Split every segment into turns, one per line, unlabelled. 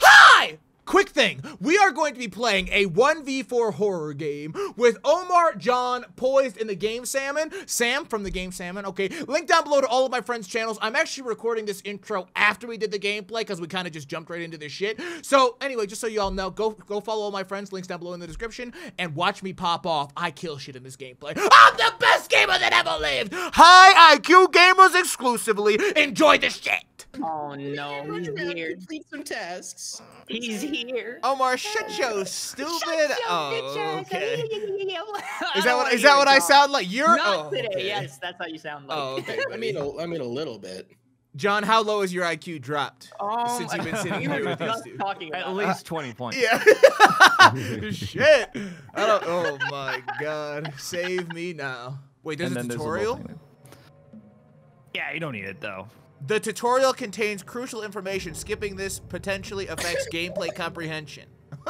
Hi! Quick thing, we are going to be playing a 1v4 horror game with Omar, John, Poised, in the Game Salmon, Sam from the Game Salmon, okay? Link down below to all of my friends' channels. I'm actually recording this intro after we did the gameplay because we kind of just jumped right into this shit. So anyway, just so you all know, go go follow all my friends, links down below in the description, and watch me pop off. I kill shit in this gameplay. I'm the best gamer that ever lived! High IQ gamers exclusively. Enjoy the shit!
Oh no, he's here.
Complete some tasks.
He's here.
Omar, shut your stupid. oh, okay. Is that
don't
what that what
it,
I sound like? You're
Not
oh,
today.
okay.
Yes, that's how you sound like.
Oh, okay.
I mean, a, I mean a little bit.
John, how low is your IQ dropped
Um,
since you've been sitting here with these
just
two?
talking
At least 20 points.
Yeah. Shit. I don't. Oh my God. Save me now. Wait, there's
And
a
then there's little
tutorial.
Yeah, you don't need it though.
The tutorial contains crucial information. Skipping this potentially affects gameplay comprehension.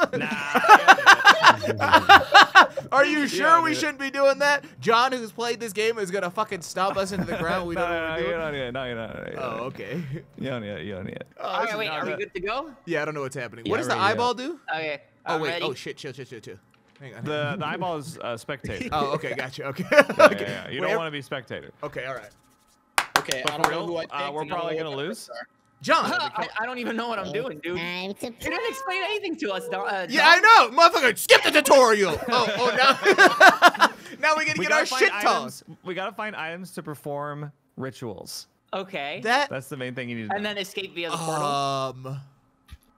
Are you sure
don't
we shouldn't be doing that? John, who's played this game, is gonna fucking stomp us into the ground. We don't know
no,
what we're doing.
don't it. No, you don't need it.
Oh, okay.
You don't need it. You don't need.
Oh,
All
this
right,
is
wait, are we good to go?
Yeah, I don't know what's happening.
Yeah,
what does the
right, yeah.
eyeball do?
Okay.
Oh
I'm
wait.
ready.
Oh shit. Chill. Chill. Chill. Chill. Hang on.
The, the eyeball is uh, spectator.
Oh, okay. Gotcha. Okay.
Yeah,
okay.
yeah, yeah. You
Wait,
don't want to be spectator.
Okay. All right.
Okay,
But
I don't
for
know who I
uh, we're
and I don't
probably gonna lose.
John.
I, I don't even know what I'm doing, dude.
Time to
You didn't explain anything to us, Don- uh,
Yeah, I know, motherfucker. Skip the tutorial. oh, oh, now, now we gotta
We
get our
gotta find
shit tossed.
We gotta find items to perform rituals.
Okay.
That
That's the main thing you need to
and
know.
then escape via the portal.
um.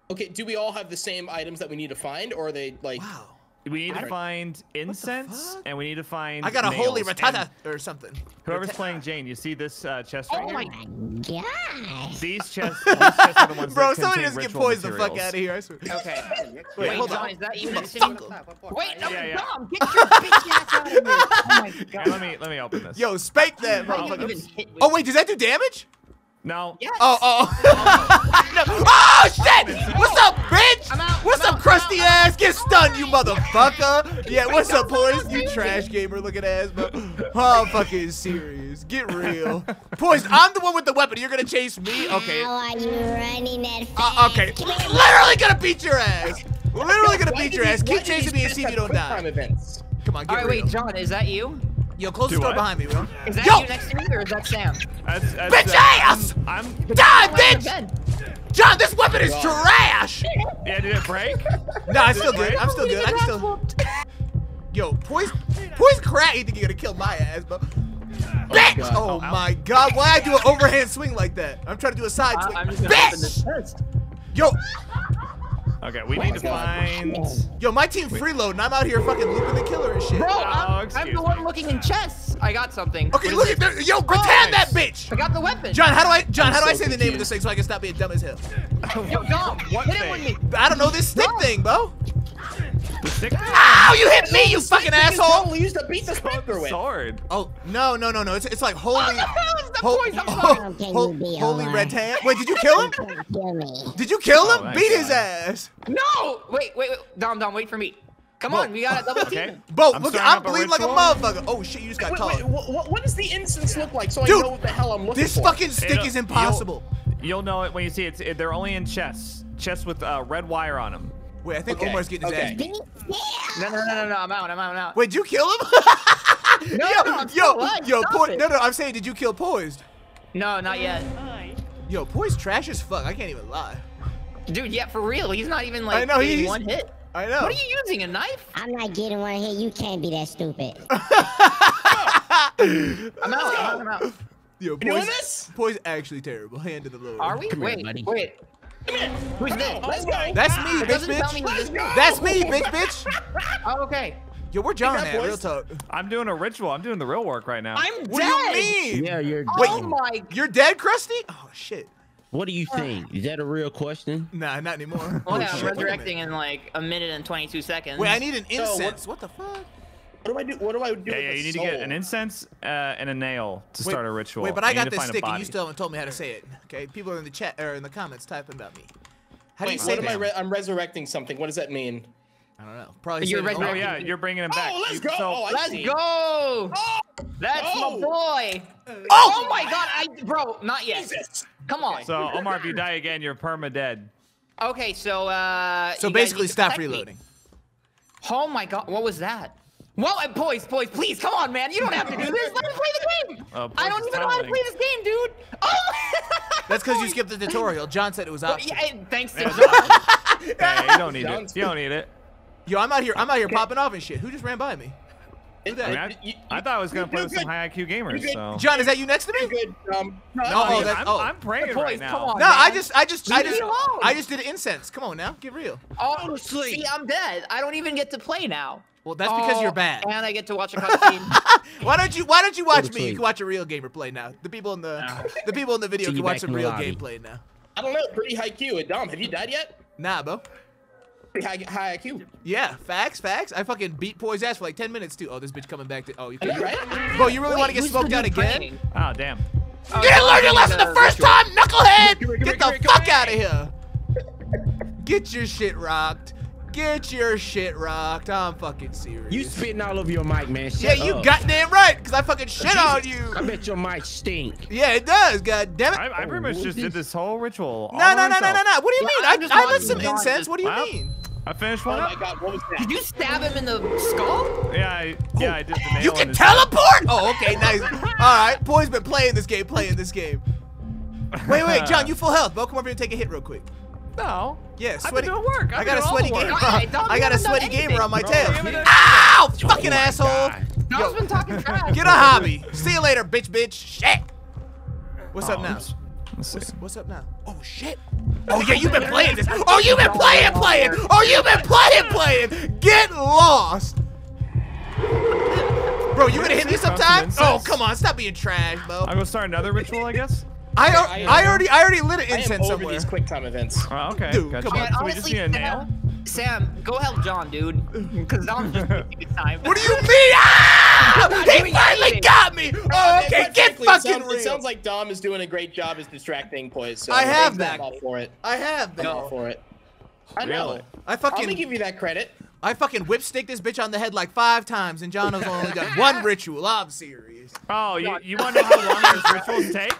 Okay, do we all have the same items that we need to find, or are they like?
Wow.
We need to find incense, and we need to find.
I got a holy
nails.
ratata or something.
Whoever's
Rata-
playing Jane, you see this uh, chest
Oh
right
my
here?
gosh.
These chests, these chests are the ones
Bro,
that
somebody
contain
just get
ritual
poised the fuck out of here. I swear.
Okay.
Wait,
Wait,
hold
John,
on.
is that you
Who
next
the
to Wait, no,
Yeah, yeah.
Dom, get your bitch ass out of here. Oh my
Here,
god.
let me let me open this.
Yo, spank that
How
motherfucker.
even hit with
Oh wait, does that do damage?
No.
Yes.
Oh, oh. no. Oh shit! What's up, bitch?
I'm out,
What's
I'm
up,
out,
crusty
I'm out.
ass? Get stunned, you motherfucker. Yeah, what's up, boys? You trash gamer looking ass, bro. Oh, fucking serious. Get real. Poised, I'm the one with the weapon. You're gonna chase me? Okay.
How are you running that fast?
Uh, okay. Literally gonna beat your ass. We're literally gonna beat your ass. Keep chasing me and see if you don't die.
time events?
Come on, get
All right,
real.
wait, John, is that you?
Yo, close the door
what?
behind me, bro.
Is that
Yo!
you next to me, or is that Sam?
That's, that's,
Bitch
uh,
ass!
I'm, I'm
Die,
Why am I
bitch! John, this weapon is trash!
yeah. Did it break?
No, I'm still good. I'm still good. I can still. Yo, poise, poise crack. You think you're gonna kill my ass, bro? Bitch!
God.
Oh,
Oh,
my god, why I do an overhand swing like that? I'm trying to do a side
I-
swing.
I'm just gonna
Bitch!
chest.
Yo,
Okay, we
Oh
need to find.
yo, my team freeloading. I'm out here fucking looping the killer and shit.
Bro,
Oh,
I'm, I'm the one
me.
looking in chests. I got something.
Okay, look at that. Yo, pretend that bitch.
I got the weapon.
John, how do I, John,
I'm
how do I
so
say the name of this thing so I can stop being dumb as hell?
Yo, Dom,
What
hit it with me.
I don't know this stick
No.
thing, bro.
The
Ow, you hit me, you fucking asshole.
We used to beat the smoker with.
sword.
Oh, no, no, no, no. It's, it's like holy,
What the hell is the
ho-
poison? I'm
ho-
How can
ho-
you be
holy
alive?
red hand. Wait, did you kill him?
Don't me.
Did you kill him?
Oh, my
Beat his ass.
No! Wait, wait, wait. Dom, Dom, wait for me. Come
Whoa.
on, we got a double team.
Okay.
Bo,
I'm
look, I'm bleeding like a motherfucker. Oh shit, you just got
Wait,
taller.
wait, what, what does the instance look like so
Dude,
I know what the hell I'm looking
This
for?
This fucking stick
It'll-
is impossible.
You'll, you'll know it when you see it. It's- They're only in chests. Chests with uh, red wire on them.
Wait, I think
Okay,
Omar's getting his
okay.
ass beat.
No, no, no, no, no. I'm out. I'm out. I'm out.
Wait, did you kill him?
No,
yo,
no, I'm
yo,
alive.
yo, po-
it.
no, no, I'm saying, did you kill Poised?
No, not yet.
Oh, yo, Poised trash as fuck. I can't even lie.
Dude, yeah, for real. He's not even like
I know,
getting
he's-
one hit.
I know.
What are you using? A knife?
I'm not getting one here. You can't be that stupid.
I'm out. I'm out. I'm out.
Yo,
You doing
Poised. Poised actually terrible. Hand to the Lord.
Are we?
Come here,
wait,
buddy.
wait. Who's this?
Oh Let's go.
That's me,
It
bitch,
doesn't me
bitch. That's me, bitch, bitch.
Oh, okay.
Yo, where John
got
at? Real talk.
I'm doing a ritual. I'm doing the real work right now.
I'm
What
dead.
do you mean?
Yeah, you're.
Oh my.
You're dead, Krusty? Oh shit.
What do you think? Is that a real question?
Nah, not anymore.
Well,
Oh,
yeah, I'm
wait
resurrecting in like a minute and 22 seconds.
Wait, I need an
So, what-
incense. what the fuck?
What do I do? What do I do?
yeah,
with
yeah. You need
soul?
to get an incense uh, and a nail to
Wait,
start a ritual.
Wait, but I
You
got this stick, and you still haven't told me how to say it. Okay, people are in the chat or in the comments typing about me. How do you say
what am I? Re I'm resurrecting something. What does that mean?
I don't know. Probably
You're
said
Oh yeah, you're bringing him back.
Oh, let's go.
so-
Oh,
Let's
see.
go. That's
Oh.
my boy.
Oh!
Oh my god, I bro, not yet.
Jesus.
Come on.
So Omar, if you die again, you're perma dead.
Okay, so uh.
So basically,
need to
stop
protect me.
reloading.
Oh my god, what was that? Well, uh, boys, boys, please, come on, man. You don't have to do this. Let me play the game.
Oh,
I don't even know how to play this game, dude. Oh.
That's because you skipped the tutorial. John said it was
Well,
optional.
yeah, thanks to John.
Hey, you don't need
Sounds
it. You don't need it.
Yo, I'm out here. I'm out here popping off and shit. Who just ran by me?
It-
that?
I, mean, I,
you-
I thought I was gonna play
you're
with some high IQ gamers. So.
John, is that you next to me?
good. Um,
No, oh,
I'm,
that's-
I'm,
oh.
I'm praying
Boys,
right now.
come on.
No, I just, I just, I just. I just did incense. Come on now, get real.
Oh, see, I'm dead. I don't even get to play now.
Well, that's because
Oh,
you're bad.
And I get to watch a cutscene.
Why don't you, why don't you watch me? You can watch a real gamer play now. The people in the, the people in the video
See
can watch
back
some real
lobby.
gameplay now.
I don't know. Pretty high Q. Dom, have you died yet?
Nah, bro.
Pretty high, high IQ.
Yeah, facts, facts. I fucking beat Poise ass for like 10 minutes too. Oh, this bitch coming back to. Oh, you
I
can.
right?
Bro, you really want to get smoked out again?
praying?
Oh damn.
Oh,
You didn't learn your lesson the
the
first time, knucklehead! Get the fuck out of here! Get your shit rocked. Get your shit rocked. I'm fucking serious.
You spitting all over your mic, man. Shut
yeah, you
up.
goddamn right, because I fucking shit on you.
I bet your mic stink.
Yeah, it does, god damn it.
I, I pretty much oh, just did this whole ritual.
No, no, no, no, no, no. What do you mean?
I'm
I,
just
I lit some incense. What do you mean?
I finished
Oh
one
my
up.
god, what was that?
Did you stab him in the skull?
Yeah, I, yeah, I did the nail
You can teleport? Oh, okay, nice. All right, Poise been playing this game, playing this game. Wait, wait, John, you full health, bro. Come over here and take a hit real quick.
No.
Yeah,
I've
sweaty.
been doing work. I've
I got a sweaty
the
gamer.
Hey,
I got a sweaty gamer on my
Bro,
tail.
you
Ow!
Oh
Fucking asshole.
God.
Dom's been talking trash.
Get a hobby. See you later, bitch, bitch. Shit. What's up
Oh,
now?
let's- Let's see.
What's, what's up now? Oh shit. Oh yeah, you've been playing this. Oh, you've been playing, playing. Oh, you've been playing, playing. Get lost. Bro, you gonna hit me sometime? Oh, come on, stop being trash, bro.
I'm gonna start another ritual, I guess.
I,
I am-
I already I already lit an incense
over
somewhere.
these quick time events.
Oh, okay.
Dude,
gotcha.
come on.
So we just
honestly,
need a nail.
Sam, Sam, go help John, dude. Because Dom's just wasting time.
What do you mean? Ah! He finally
anything.
got me. Oh, okay, get
frankly,
fucking
it sounds,
real.
It sounds like Dom is doing a great job as distracting Poise. So
I have
I'm
that.
all for it.
I have been.
I'm all for it. I know.
Really?
I
I'm gonna give you that credit.
I fucking whip stick this bitch on the head like five times, and John has only done one ritual. I'm serious.
Oh, you, you want to know how long these rituals take?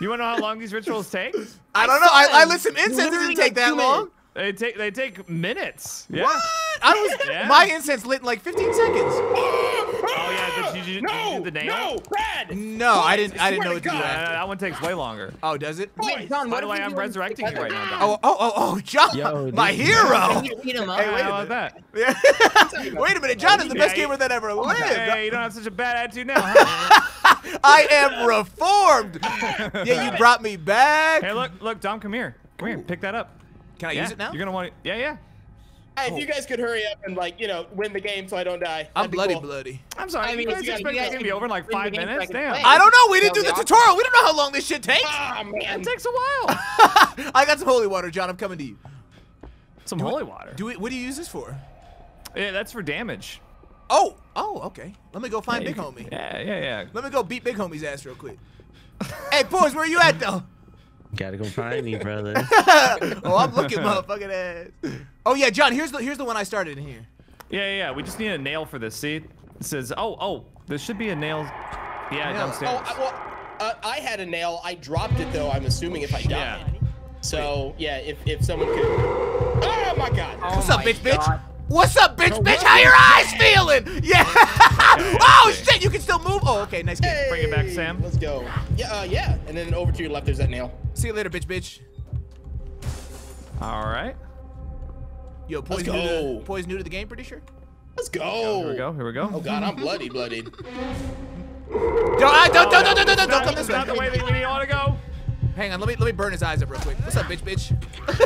You want to know how long these rituals take?
I don't know. I, I
saw
lit some incense. It
Literally
didn't take that long.
They take they take minutes. Yeah.
What? I was
Yeah.
my incense lit in like 15 seconds.
Oh yeah. Did you, did
no,
did you do the nail?
no, Brad.
No, I didn't. I didn't know
to
what to do
Uh,
after.
that one takes way longer.
Oh, does it?
Wait, John,
By
what
the way, I'm
do it
resurrecting you right now, Dom.
Oh, oh, oh, oh, John,
Yo,
my
this-
hero.
Can you beat him up?
Hey, wait a
how about
minute.
that?
Yeah. Wait a minute, John is the best gamer that ever lived.
Hey, you don't have such a bad attitude now. Huh?
I am reformed. Yeah, you brought me back.
hey, look, look, Dom, come here. Come here, pick that up.
Can I
yeah,
use it now?
You're gonna want. It. Yeah, yeah.
Hey, if you guys could hurry up and like, you know, win the game so I don't die.
I'm bloody,
cool.
bloody.
I'm sorry.
I mean,
you guys
if you guys-
expect
you
this
guys
to be over in like five
game so I
minutes? Damn.
play.
I don't know. We didn't do the
be
tutorial. We don't know how long this shit takes.
Ah man.
It takes a while.
I got some holy water, John. I'm coming to you.
Some holy water.
Do we? What do you use this for?
Yeah, that's for damage.
Oh, oh, okay. Let me go find
Yeah,
Big
you
Homie.
Yeah, yeah, yeah.
Let me go beat Big Homie's ass real quick. hey, boys, where are you at though?
Gotta go find me, brother.
oh, I'm looking, motherfucking ass. Oh yeah, John. Here's the here's the one I started in here.
Yeah, yeah, yeah. We just need a nail for this. See, it says, oh, oh, there should be a nail. Yeah,
Yeah.
downstairs.
Oh, I, well, uh, I had a nail. I dropped it though. I'm assuming if I died.
Yeah.
So yeah, if if someone could. Oh my God.
Oh
What's up,
my
bitch, bitch?
God.
What's up, bitch, bitch? How your eyes feeling? Yeah.
Okay,
nice game.
Bring it back, Sam.
Let's go. Yeah, uh, yeah. And then over to your left, there's that nail.
See you later, bitch, bitch.
All right.
Yo, Poise
Let's
new,
go.
to, Poise new to the game, pretty sure.
Let's go.
Oh, here we go. Here we go.
Oh God, I'm bloody, bloodied.
Don't, ah, don't, don't, don't, don't, don't, don't, don't come
That's
this
not the
way.
way that we want to go.
Hang on, let me let me burn his eyes up real quick. What's up, bitch, bitch?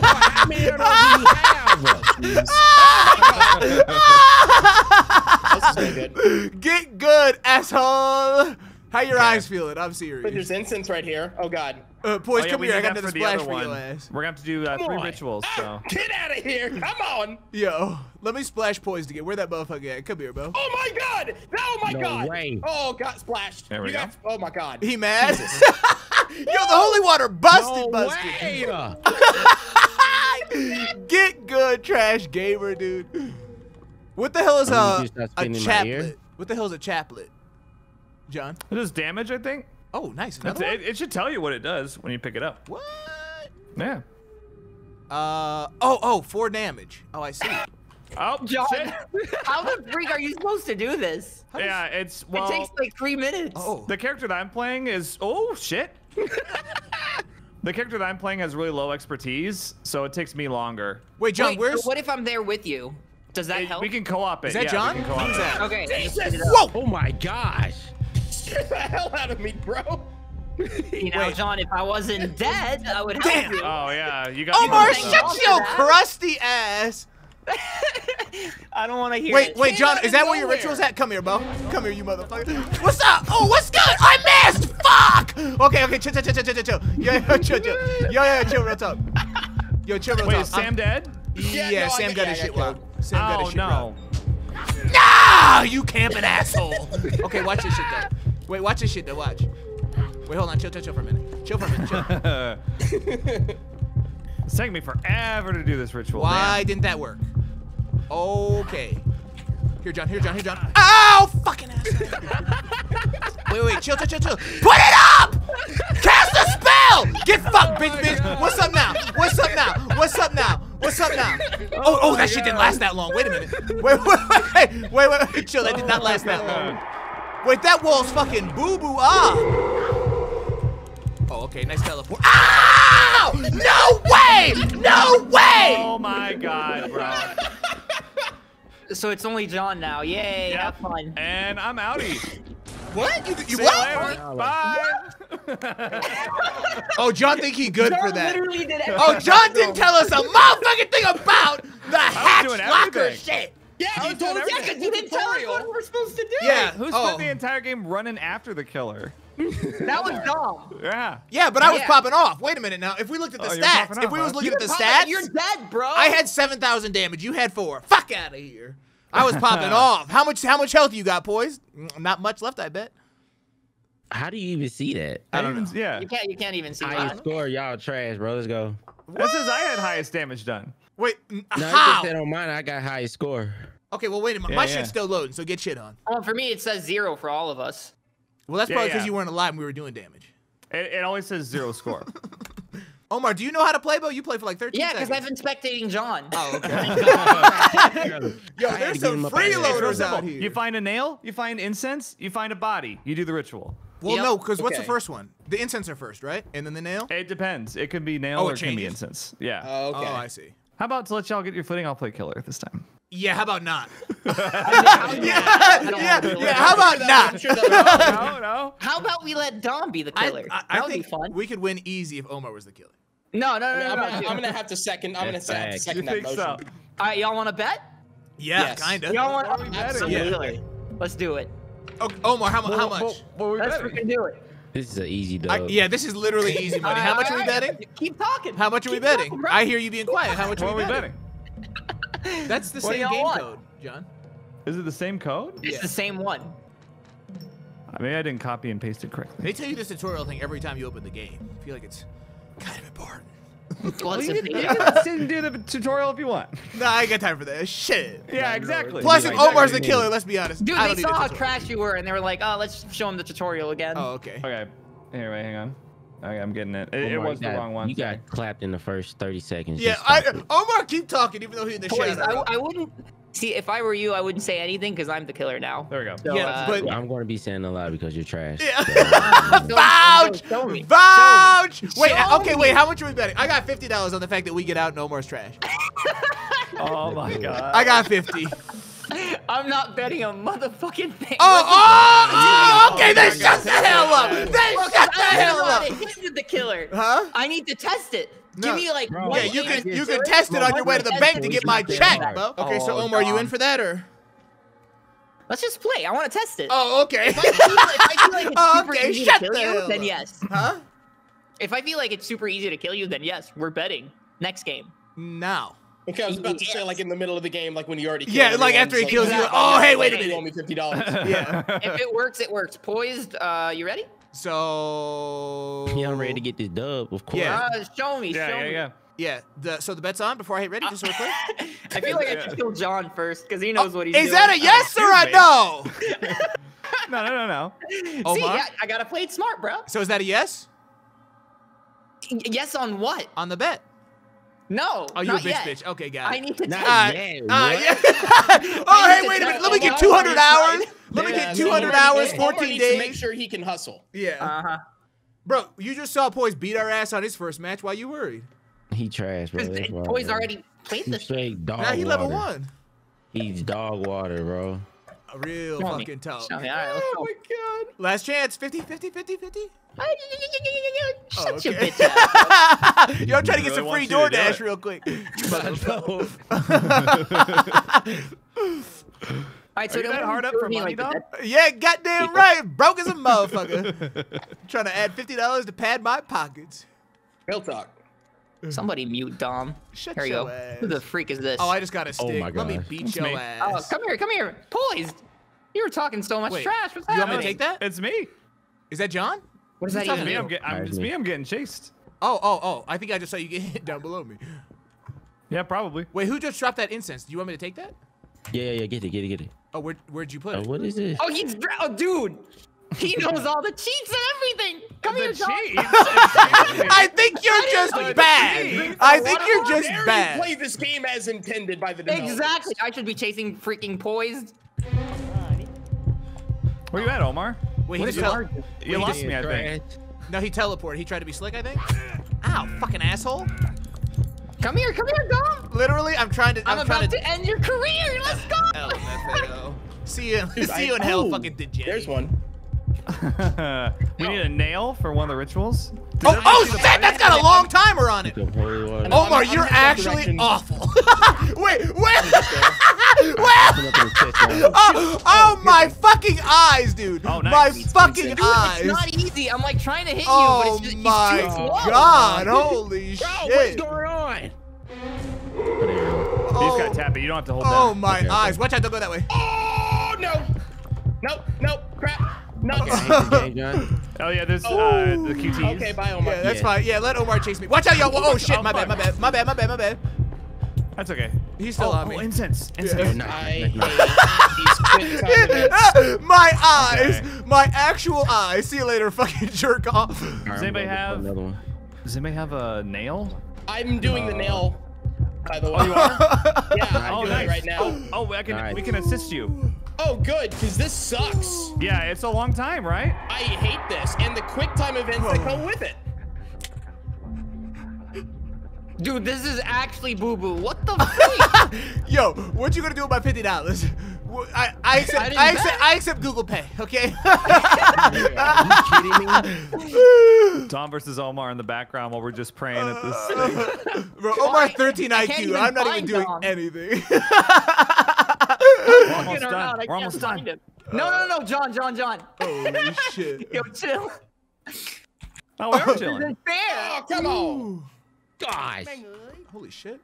How many of those do you have?
This is so good.
Get good, asshole. How your
Okay.
eyes feeling? I'm
But
serious.
there's incense right here. Oh God.
Uh, Poise,
Oh, yeah,
come here. I got
that
another
the
splash
other
for your ass.
We're gonna have to do uh, three
on.
rituals.
Ah,
So.
Get out of here. Come on.
Yo, let me splash Poise to get where that motherfucker at. Come here, bro.
Oh my God. Oh my
No
God.
way.
Oh God, splashed.
There we
you
go.
Got, oh my God.
He mad? Yo, the holy water busted,
No
busted.
way.
Get good, trash gamer, dude. What the hell is
I'm
a,
gonna just start
a
spinning my ear.
chaplet? What the hell is a chaplet? John?
It does damage, I think.
Oh, nice.
That's,
Another
it, it should tell you what it does when you pick it up.
What?
Yeah.
Uh oh oh four damage. Oh I see.
Oh,
John,
shit.
how the freak are you supposed to do this?
Yeah, it's well.
it takes like three minutes.
Oh.
The character that I'm playing is oh shit. the character that I'm playing has really low expertise, so it takes me longer.
Wait John,
Wait,
where's?
what if I'm there with you? Does that
It-
help?
we can co-op it.
is that
yeah,
John?
Co-op
Who's that?
Okay.
Whoa!
Oh my gosh.
Get the hell out of me, bro.
You know,
Wait.
John, if I wasn't dead, I would help
Damn.
you.
Oh yeah, you got.
Omar, shut your crusty ass.
I don't want to hear
Wait,
it.
wait, John, is that where your
nowhere.
ritual's at? Come here, Bo. Come here, you motherfucker. What's up? Oh, what's good? I missed. Fuck. Okay, okay, chill, chill, chill, chill, chill, chill. Yo, yo, chill, chill. Yo, yo, chill, real talk. Yo, chill, real
Wait,
talk.
is Sam
I'm-
dead?
Yeah,
Yeah, no, I
Sam
got-
got
yeah,
his
I
shit
got
wrong. Sam got
Oh
his shit
no.
wrong. Nah, you camping asshole. okay, watch this shit though. Wait, watch this shit though. Watch. Wait, hold on. Chill, chill, chill for a minute. Chill for a minute. Chill.
it's taking me forever to do this ritual.
Why
damn.
didn't that work? Okay. Here, John. Here, John. Here, John. Ow! Fucking asshole. wait, wait. Chill, chill, chill, chill. Put it up! Cast a spell! Get fucked, bitch, bitch. What's up now? What's up now? What's up now? What's up now? Oh, oh, that shit didn't last that long. Wait a minute. Wait, wait, wait, wait, wait, wait. Chill. That did not last that long. Wait, that wall's fucking boo boo ah. Oh, okay. Nice teleport. Ow! No way! No way!
Oh my god, bro.
So it's only John now. Yay,
Yep.
have fun.
And I'm outie.
What? You, you what?
later. Bye.
Oh, John think he good for that.
literally did
Oh, John didn't tell us a motherfucking thing about the hatch
doing
locker
everything.
shit.
Yeah, you told us
Yeah, because you didn't tell us what we were supposed to do.
Yeah.
Who
oh.
spent the entire game running after the killer?
That was dumb.
Yeah.
Yeah, but I was
Yeah.
popping off. Wait a minute now. If we looked at the
Oh,
stats,
popping
if we
off,
was
huh?
looking at the
Papa,
stats,
You're dead, bro.
I had 7,000 damage. You had four. Fuck out of here. I was popping off. How much How much health you got, poised? Not much left, I bet.
How do you even see that?
I don't know.
Yeah.
You can't. You can't even see.
Highest score, y'all trash, bro. Let's go.
That says I had highest damage done.
Wait,
No, you
how?
just said on mine, I got highest score.
Okay, well, wait a minute.
Yeah,
My
yeah.
shit's still loading, so get shit on.
Oh, for me, it says zero for all of us.
Well, that's
Yeah,
probably because
yeah.
you weren't alive and we were doing damage.
It, it always says zero score.
Omar, do you know how to play, Bo? You play for like 13
Yeah, because. I've been spectating John.
Oh, okay. Yo, there's some
him up out of there.
It's real
freeloaders out here.
You find a nail, you find incense, you find a body, you do the ritual.
Well,
Yep.
no, because what's the first one? The incense are first, right? And then the nail?
It depends. It could be nail
Oh,
or
it
it can be incense. Yeah.
Oh, okay.
Oh, I see.
How about to let y'all get your footing? I'll play killer this time.
Yeah, how about not?
yeah,
yeah, yeah, how about
I'm
not?
sure that-
no, no.
How about we let Dom be the killer?
I, I
that would
think
be fun.
we could win easy if Omar was the killer.
No, no, no,
I'm,
no, no.
gonna. I'm gonna have to second. I'm gonna
That's
have to
facts.
second
You
that
think
motion.
so?
All right, y'all want to bet?
Yeah,
Yes.
kinda.
Y'all want
to are we betting?
I'm the
Yeah.
Let's do it.
Oh, Omar, how, mu- how much?
What, what are
Let's freaking do it.
This is an easy
I, yeah, this is literally easy money. How much are we betting?
Keep talking.
How much are we betting?
talking.
I hear you being quiet. How much
What
are
are
we
we
betting?
Betting?
That's the
What
same game
want?
code, John.
Is it the same code?
It's
Yeah.
the same one.
Uh, I mean, I didn't copy and paste it correctly.
They tell you this tutorial thing every time you open the game. I feel like it's kind of important.
Well, it's
you, can, you can sit and do the tutorial if you want.
Nah, I ain't got time for that. Shit.
Yeah, exactly.
Plus, if
Exactly.
Omar's the killer, let's be honest.
Dude,
I
they saw how
tutorial.
trash you were, and they were like, "Oh, let's show him the tutorial again."
Oh, okay.
Okay. Here, wait, hang on. Okay, I'm getting it. It, it was
you
the wrong one.
You got clapped in the first 30 seconds.
Yeah, I. Omar, keep talking, even though he's in the
Boys,
shadow.
I, I wouldn't see if I were you. I wouldn't say anything because I'm the killer now.
There we go.
So,
Yeah,
uh,
but-
I'm going to be saying a lot because you're trash.
Yeah.
Show-
Vouch!
show me.
Vouch! Wait,
Show
okay,
me.
wait. How much are we betting? I got fifty dollars on the fact that we get out. No more's trash.
Oh my god.
I got fifty.
I'm not betting a motherfucking thing.
Oh, oh, oh, oh, oh okay. Then
Oh,
shut the hell up. Then shut the hell
don't know how
up.
to hit the killer.
Huh?
I need to test it.
No.
Give me like
Bro.
Yeah, you can you can test it on your way to the bank to get my check, bro. Okay, so
Oh,
Omar, you in for that or?
Let's just play. I want to test it.
Oh, okay.
If I feel like, I feel like it's
Oh,
super
okay,
easy
shut
to
the
you, then yes.
Huh?
If I feel like it's super easy to kill you, then yes, we're betting. Next game.
Now.
Okay, I was about to say like in the middle of the game, like when you already. Killed
Yeah, like after he kills you,
Yeah,
oh, hey, wait a minute, You
owe me fifty dollars.
Yeah.
If it works, it works. Poised. Uh, you ready?
So.
Yeah, I'm ready to get this dub, of course.
Yeah.
Uh, show me.
Yeah,
show
yeah,
me.
yeah.
Yeah. The, so the bet's on before I hit ready, just real quick.
I feel like I should kill John first because he knows what he's
Is
doing.
Is that a yes or a
excuse me.
no?
No, no, no, no.
See, yeah, I gotta play it smart, bro.
So is that a yes
Yes on what?
on the bet?
No.
Oh, you a
not
bitch,
yet.
bitch. Okay, got it.
I need to.
Not
test-
Uh,
yet,
uh,
what?
yeah. oh, hey, wait a minute. Let me get 200 hours. Let me get 200 hours,
needs-
Omar
14
needs to make sure he can hustle.
Yeah.
Uh-huh.
Bro, you just saw Poise beat our ass on his first match. Why you worried?
He trash, bro.
Because
That's why,
already played
He's
this.
straight dog
Now he level one.
He's dog water, bro.
A real
Show me.
fucking tough.
Show me. All right,
Oh
go.
my god.
Last chance. 50, 50, 50, 50.
Shut
Oh,
your bitch ass.
Yo, I'm trying to get some free
want you to do
DoorDash
it.
real quick.
All right, so
Are you
then
that
what
hard up for
do?
money,
Like,
dog?
that-
yeah, goddamn right. Broke as a motherfucker. trying to add $50 to pad my pockets.
Real talk.
Somebody mute Dom.
Shut
Here you
your
go.
ass.
Who the freak is this?
Oh, I just got a stick.
Oh my God.
Let me beat
It's
your
me.
Oh,
ass.
come here, come here. Poised. You were talking so much
Wait,
trash. What's
you
happening?
want me to take that?
It's me.
Is that John?
What is that
It's
even
Me. I'm get, I'm, it's
me.
me. I'm getting chased.
Oh, oh, oh. I think I just saw you get hit down below me.
Yeah, probably.
Wait, who just dropped that incense? Do you want me to take that?
Yeah, yeah, yeah. Get it, get it, get it.
Oh, where, where'd you put
Uh,
it?
what is this?
Oh, he's dra- oh, dude. He knows all the cheats and everything. Come
the
here, John.
cheats.
I think you're just
know
bad. I think you're just
Dare
bad.
you play this game as intended by the developers.
Exactly. I should be chasing freaking poised.
Where you at, Omar?
Wait, he
What
just
is
tel-
You lost me, I think.
No, he teleported. He tried to be slick, I think. Ow, fucking asshole.
Come here, come here, Dom.
Literally, I'm trying to.
I'm,
I'm,
about to...
to.
end your career. Let's go.
LMFAO. See you.
Dude,
see
I-
you in hell,
oh,
fucking degenerate.
There's one.
we need a nail for one of the rituals.
Oh, oh shit! That's got a long timer on it.
The holy water.
No,
Omar,
I'm- I'm
you're actually awful. wait, wait.
Open
wait.
up his chest, bro.
Oh oh, oh, oh my fucking eyes, dude.
Oh,
My fucking
Dude,
eyes.
it's not easy. I'm like trying to hit you,
Oh
but it's oh just
my
he's too
god! Holy
Bro,
shit!
what's going on?
You just
Oh,
gotta tap it. You don't have to hold
oh
down.
my
Okay, okay.
eyes! Watch out! Don't go that way.
Oh no! Nope, nope, crap. Not
I hate the game,
Oh yeah, there's uh, the QTs.
Okay, bye, Omar.
Yeah, that's
Yeah.
fine. Yeah, let Omar chase me. Watch out, yo! Oh shit!
Oh,
My bad. My bad. My bad. My bad. My bad.
That's okay.
He's still
oh,
on
oh,
me.
incense.
Oh,
Incense.
nice,
I
nice, nice.
hate these quick time events.
my eyes,
Okay.
my actual eyes. See you later, fucking jerk off.
Does anybody have-
another one?
Does anybody have a nail?
I'm doing the nail, by the way.
Oh, you are?
Yeah, I'm
Oh,
doing
nice.
it right now.
Oh, oh, I can.
Nice.
We can assist you.
Oh, good, because this sucks.
Yeah, it's a long time, right?
I hate this, and the quick time events that come with it.
Dude, this is actually boo boo. What the freak?
Yo, what you gonna do with my fifty dollars? I, I accept
I
I, accept
bet.
I accept Google Pay. Okay.
Are you kidding me?
Tom versus Omar in the background while we're just praying at this.
Bro, Omar 13
I
IQ.
even
I'm not even doing
Dom.
anything.
We're almost done.
around,
We're
can't
almost done.
him. No, no, no, no, John, John, John.
Holy shit.
Yo, chill.
Oh, we are
This
chilling.
isn't.
Oh, come on.
Gosh.
Holy shit.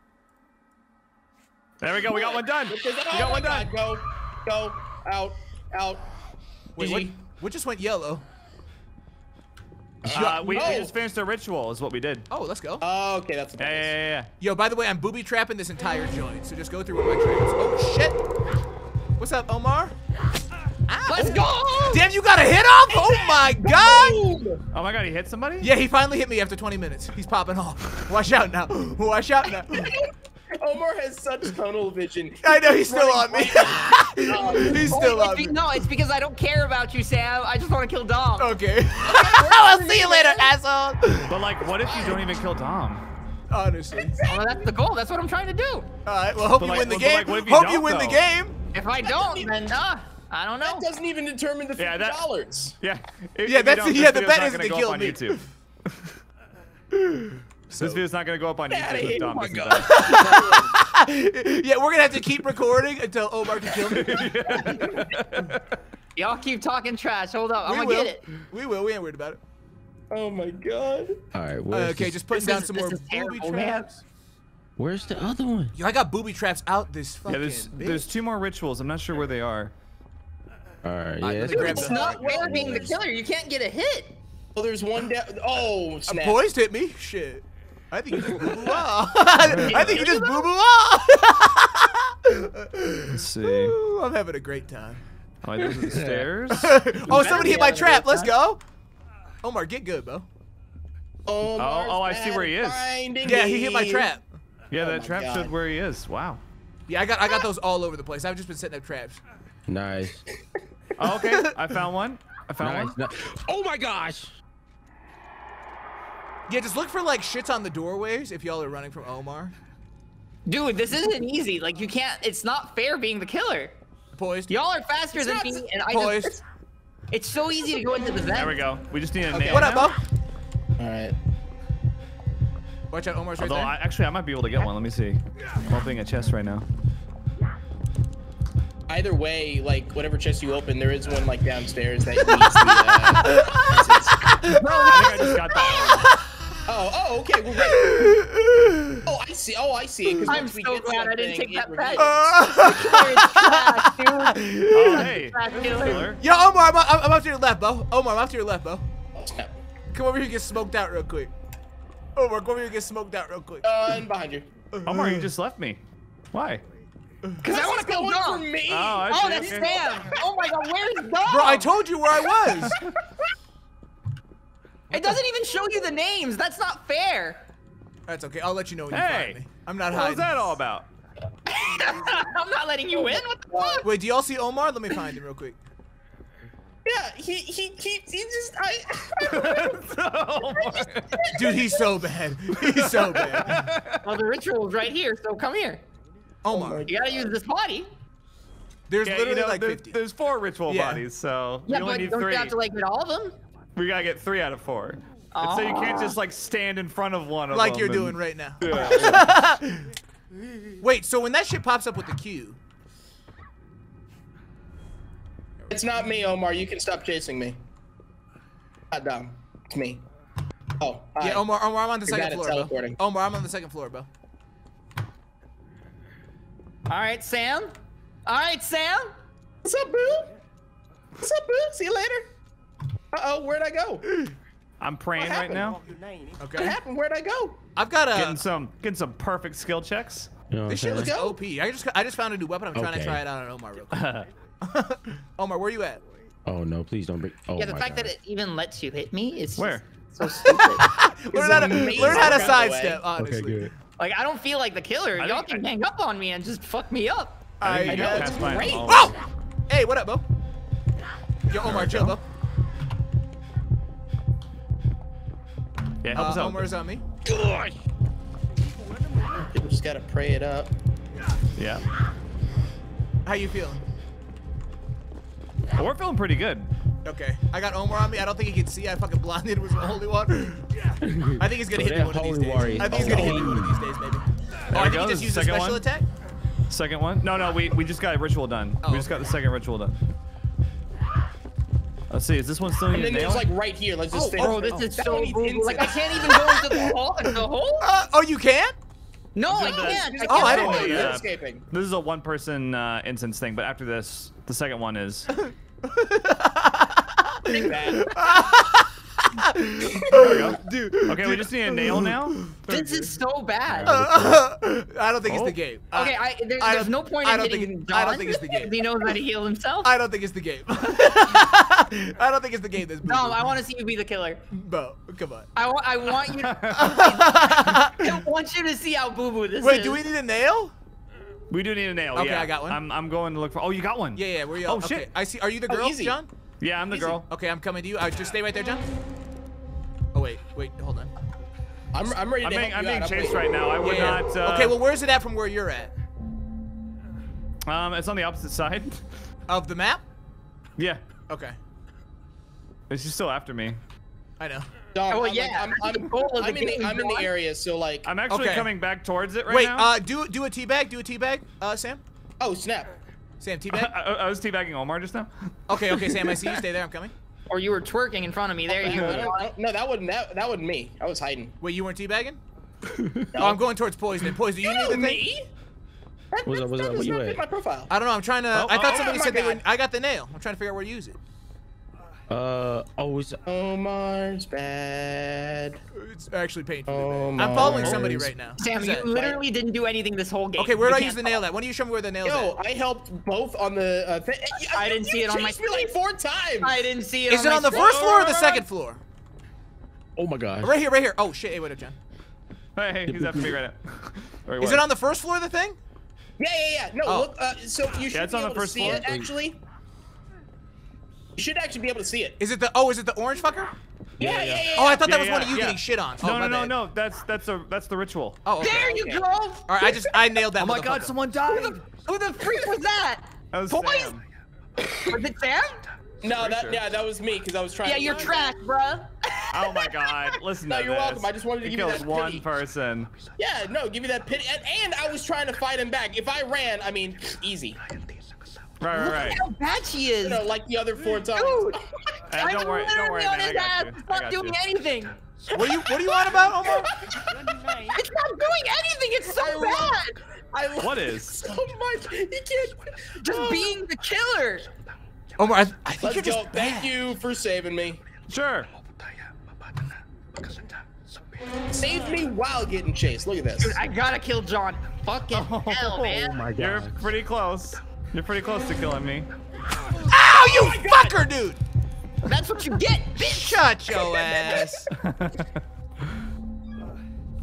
There we go. We got one done. We got one done.
Go, go, out, out.
Wait,
GG.
what, what just went yellow?
Uh, we, we
No.
just finished the ritual. Is what we did.
Oh, let's go.
Oh, okay, that's what
Yeah, yeah, yeah, yeah.
Yo, by the way, I'm booby trapping this entire joint, so just go through with my traps. Oh shit. What's up, Omar?
Let's go.
Damn, you got a hit off? Oh my god!
Oh my god, he hit somebody?
Yeah, he finally hit me after 20 minutes. He's popping off. Watch out now. Watch out now.
Omar has such tunnel vision.
I know he's still on me. he's oh,
still
on
be-
me.
no, it's because I don't care about you, Sam. I just want to kill Dom.
Okay. Oh, I'll see you later, asshole.
But like, what if you don't even kill Dom?
Honestly.
Well, that's the goal. That's what I'm trying to do.
Alright, well, hope
But
you
like-
win the
but
game.
like, what you
hope you
don't,
win the game.
If I don't, then uh, I don't know.
That doesn't even determine the fifty
Yeah, that-
dollars.
Yeah. If-
Yeah,
if
that's-
don't,
yeah, the
video's
bet
not
is
gonna
kill me.
YouTube. This video's not gonna go up on YouTube. if. Dom
Oh my God.
yeah, we're gonna have to keep recording until Omar can kill me.
Y'all keep talking trash. Hold up. I'm gonna
will.
get it.
We will. We ain't worried about it.
Oh my god.
Alright,
Uh, okay,
the,
just putting down
is-
some more
is
booby
terrible, man.
Traps.
where's the other one?
Yo, I got booby traps out this fucking.
Yeah, there's
bitch.
there's two more rituals. I'm not sure where they are.
Alright,
Alright,
yeah.
let
that's
me grab
pretty-
It's not fair being the killer. You can't get a hit.
Well, there's one down. Oh,
A
snap.
poised hit me. Shit. I think you just boo boo. I think you just boo boo.
Let's see.
Ooh, I'm having a great time.
Oh, those are the stairs.
oh, somebody hit my trap. Let's go. Omar, get good, bro.
Omar's
oh, oh I see where he is.
Yeah, he hit my trap.
Yeah,
Oh
that trap
God.
showed where he is. Wow.
Yeah, I got I got those all over the place. I've just been setting up traps.
Nice.
Oh, okay. I found one. I found
Nice.
one.
ni- Oh my gosh.
Yeah, just look for like shits on the doorways if y'all are running from Omar.
Dude, this isn't easy. Like you can't. It's not fair being the killer.
Poised.
Y'all are faster than me, and I
Poised.
just. It's so easy to go into the vent.
There we go. We just need a nail.
What up,
now.
Bo?
All right.
Watch out, Omar's right
Although
there.
I, actually, I might be able to get one. Let me see. I'm opening a chest right now.
Either way, like whatever chest you open, there is one like downstairs that needs the. Uh,
Bro,
I think I just got that.
oh, oh, okay. Well, wait. Oh, I see. Oh, I see. Because
I'm
we
so
get
glad I didn't take
it
that bet.
reveals-
Killer is trash, dude.
Oh, hey.
trash killer.
Killer.
Yo, Omar, I'm, I'm, I'm up to your left, Bo. Omar, I'm up to your left, Bo. Come over here and get smoked out real quick. Omar, come over here and get smoked out real quick.
Uh, and behind you.
Omar, you just left me. Why?
Because I want to kill
going
Dom.
for me.
Oh, I
Oh,
see.
that's
Okay.
Sam. Oh my god, where's Dom?
Bro, I told you where I was.
It doesn't even show you the names. That's not fair.
That's okay. I'll let you know when you
Hey.
find me. I'm not
What
hiding.
was that all about?
I'm not letting you win. What the fuck?
Wait, do y'all see Omar? Let me find him real quick.
Yeah, he he he he just I.
Omar.
Dude, he's so bad. He's so bad.
Well, the ritual's right here, so come here.
Oh Omar,
You gotta use this body.
there's
Yeah,
literally
you know,
like
there-
50.
there's four ritual
Yeah.
bodies, so
Yeah,
we only
but
need
don't
three.
you have to like get all of them?
We gotta get three out of four. And so you can't just like stand in front of one of
Like
them Like
you're
and-
doing right now.
Yeah.
Wait, so when that shit pops up with the Q,
It's not me, Omar. You can stop chasing me. Not dumb. It's me. Oh.
yeah,
hi.
Omar, Omar, I'm on the
You're
second
bad at
floor, bro. Omar, I'm on the second floor, bro.
All right, Sam. All right, Sam.
What's up, boo? What's up, boo? See you later. Uh oh, where'd I go?
I'm praying right now.
Okay.
What happened? Where'd I go?
I've got a
Getting
a.
some getting some perfect skill checks.
You know
This shit looks. OP. I just I just found a new weapon. I'm trying to try it out on Omar real quick. Omar, where are you at?
Oh no, please don't break. Oh
Yeah, the
my
fact
God.
that it even lets you hit me is just
Where?
so stupid.
Learn how to learn how to sidestep. Honestly.
Okay, good.
like I don't feel like the killer. Y'all can
I-
hang up on me and just fuck me up.
I
I
know,
got
it's great.
Oh.
Hey, what up, Bo? Yo, Omar, chill, Bo.
Yeah, help
Uh,
us out.
Omar's on me.
People just gotta pray it up.
Yeah.
How you feeling?
Well, we're feeling pretty good.
Okay. I got Omar on me. I don't think he can see. I fucking blinded with the holy water. I think he's gonna
So
hit me one of these days.
water-
I think he's gonna hit me one of these days, maybe. Oh, I
we
think
go,
he just
this
used a special
one.
attack.
Second one? No, no, we we just got a ritual done.
Oh,
we just got the second ritual done. Let's see, is this one still
And
need a
then
nail?
there's like right here. Let's just
Oh,
finish
bro, this
Oh,
is so
one
Like I can't even go into the hole. The hole?
Uh, oh, you can?
No, I can't. I
Oh,
can't
I
do
didn't know
you're
yeah.
escaping.
This is a one person uh, instance thing, but after this, the second one is.
Take that.
Dude.
Okay, we just need a nail now.
This is so bad.
I don't think it's
Oh.
the game.
Okay,
I,
I, there,
I
there's no point
I
in
don't think
hitting
it-
John.
I don't think it's the oh. game.
He knows how to heal himself.
I don't think it's the game. I don't think it's the game that's
No, I want to see you be the killer.
Bo, come on.
I, wa- I want you. To, I want you to see how boo boo this is.
Wait, do we need a nail?
We do need a nail.
Okay,
yeah.
I got one.
I'm, I'm going to look for. Oh, you got one.
Yeah, yeah, where are you?
Oh,
okay.
shit.
I see. Are you the
Oh,
girl,
easy.
John?
Yeah, I'm the
Easy.
girl.
Okay, I'm coming to you. Uh, just stay right there, John. Oh wait, wait, hold on.
I'm, I'm ready to
I'm being,
help
I'm
you
being chased right now. I would
Yeah, yeah.
not. Uh,
okay, well, where's it at from where you're at?
Um, it's on the opposite side.
Of the map?
yeah.
Okay,
It's just still after me.
I know.
Dog,
Oh,
I'm, like-
yeah,
I'm,
that's the
I'm,
goal of the
I'm in the, I'm in the area, so like.
I'm actually
Okay.
coming back towards it right
wait,
now.
uh, do do a teabag. Do a teabag, uh, Sam.
Oh snap!
Sam,
I,
teabag.
I, I was teabagging Omar just now.
okay, okay, Sam, I see you. Stay there. I'm coming.
Or you were twerking in front of me. There you go.
no, that wasn't that. That wasn't me. I was hiding.
Wait, you weren't teabagging? Oh, I'm going towards poison. Poison, do you need the thing?
me? That,
What's
that,
up, what's
that
up?
does
Where you at?
my profile.
I don't know. I'm trying to.
Oh,
I thought
oh,
somebody
oh
said
my
they were.
God.
I got the nail. I'm trying to figure out where to use it.
Uh oh, it's
Omar's bad.
It's actually painful.
Oh
I'm following somebody right now.
Sam, you
that?
literally didn't do anything this whole game.
Okay, where do I use the nail at? Why don't you show me where the nail's
Yo,
at?
I helped both on the. Uh, thi-
I didn't
you
see it on my
chased me like four times.
I didn't see it.
Is it
my
on the first floor or the second floor?
oh my god.
Right here, right here. Oh shit! Hey, what up, John?
Hey, hey, he's after me right now. Or
Is it on the first floor of the thing?
Yeah, yeah, yeah. No,
Oh.
look. Uh, so you should
it's
be
on the
able to see
floor.
it. Actually, you should actually be able to see it.
Is it the? Oh, is it the orange fucker?
Yeah, yeah, yeah.
Oh, I thought that
Yeah,
was one of you
yeah.
getting shit on.
No,
oh,
no, no,
bad.
no. That's that's the that's the ritual.
Oh, okay.
There you
okay.
go.
All right, I just I nailed that.
Oh my God!
motherfucker.
Someone
Who
died.
the, who the freak was that?
That was
Boys?
Sam.
Was it Sam?
No, that
sure.
yeah, that was me because I was trying.
Yeah,
to
you're
find
trash, bruh.
Oh my God! Listen
No,
to
you're
this.
welcome. I just wanted to
He
give you
kills
that
one
pity.
person.
Yeah, no, give me that pity. And, and I was trying to fight him back. If I ran, I mean, easy.
Right, right, right.
Look how bad she is.
You know, like the other four times.
Dude,
Uh,
I'm
don't worry, don't worry,
on
man. I
his
got
ass.
you.
It's
I
not
got
doing
you.
anything.
What are you What are you on about, Omar?
It's not doing anything. It's so
I love-
bad.
I love
What
it
is?
so much. He can't.
Just being the killer.
Omar, I, I think
Let's
you're
go.
just
Thank you for saving me.
Sure.
Saved me while getting chased. Look at this.
Dude, I gotta kill John. Fucking hell, man.
Oh my
You're pretty close. You're pretty close to killing me.
Ow, you fucker, dude!
That's what you get, bitch.
Shut your ass.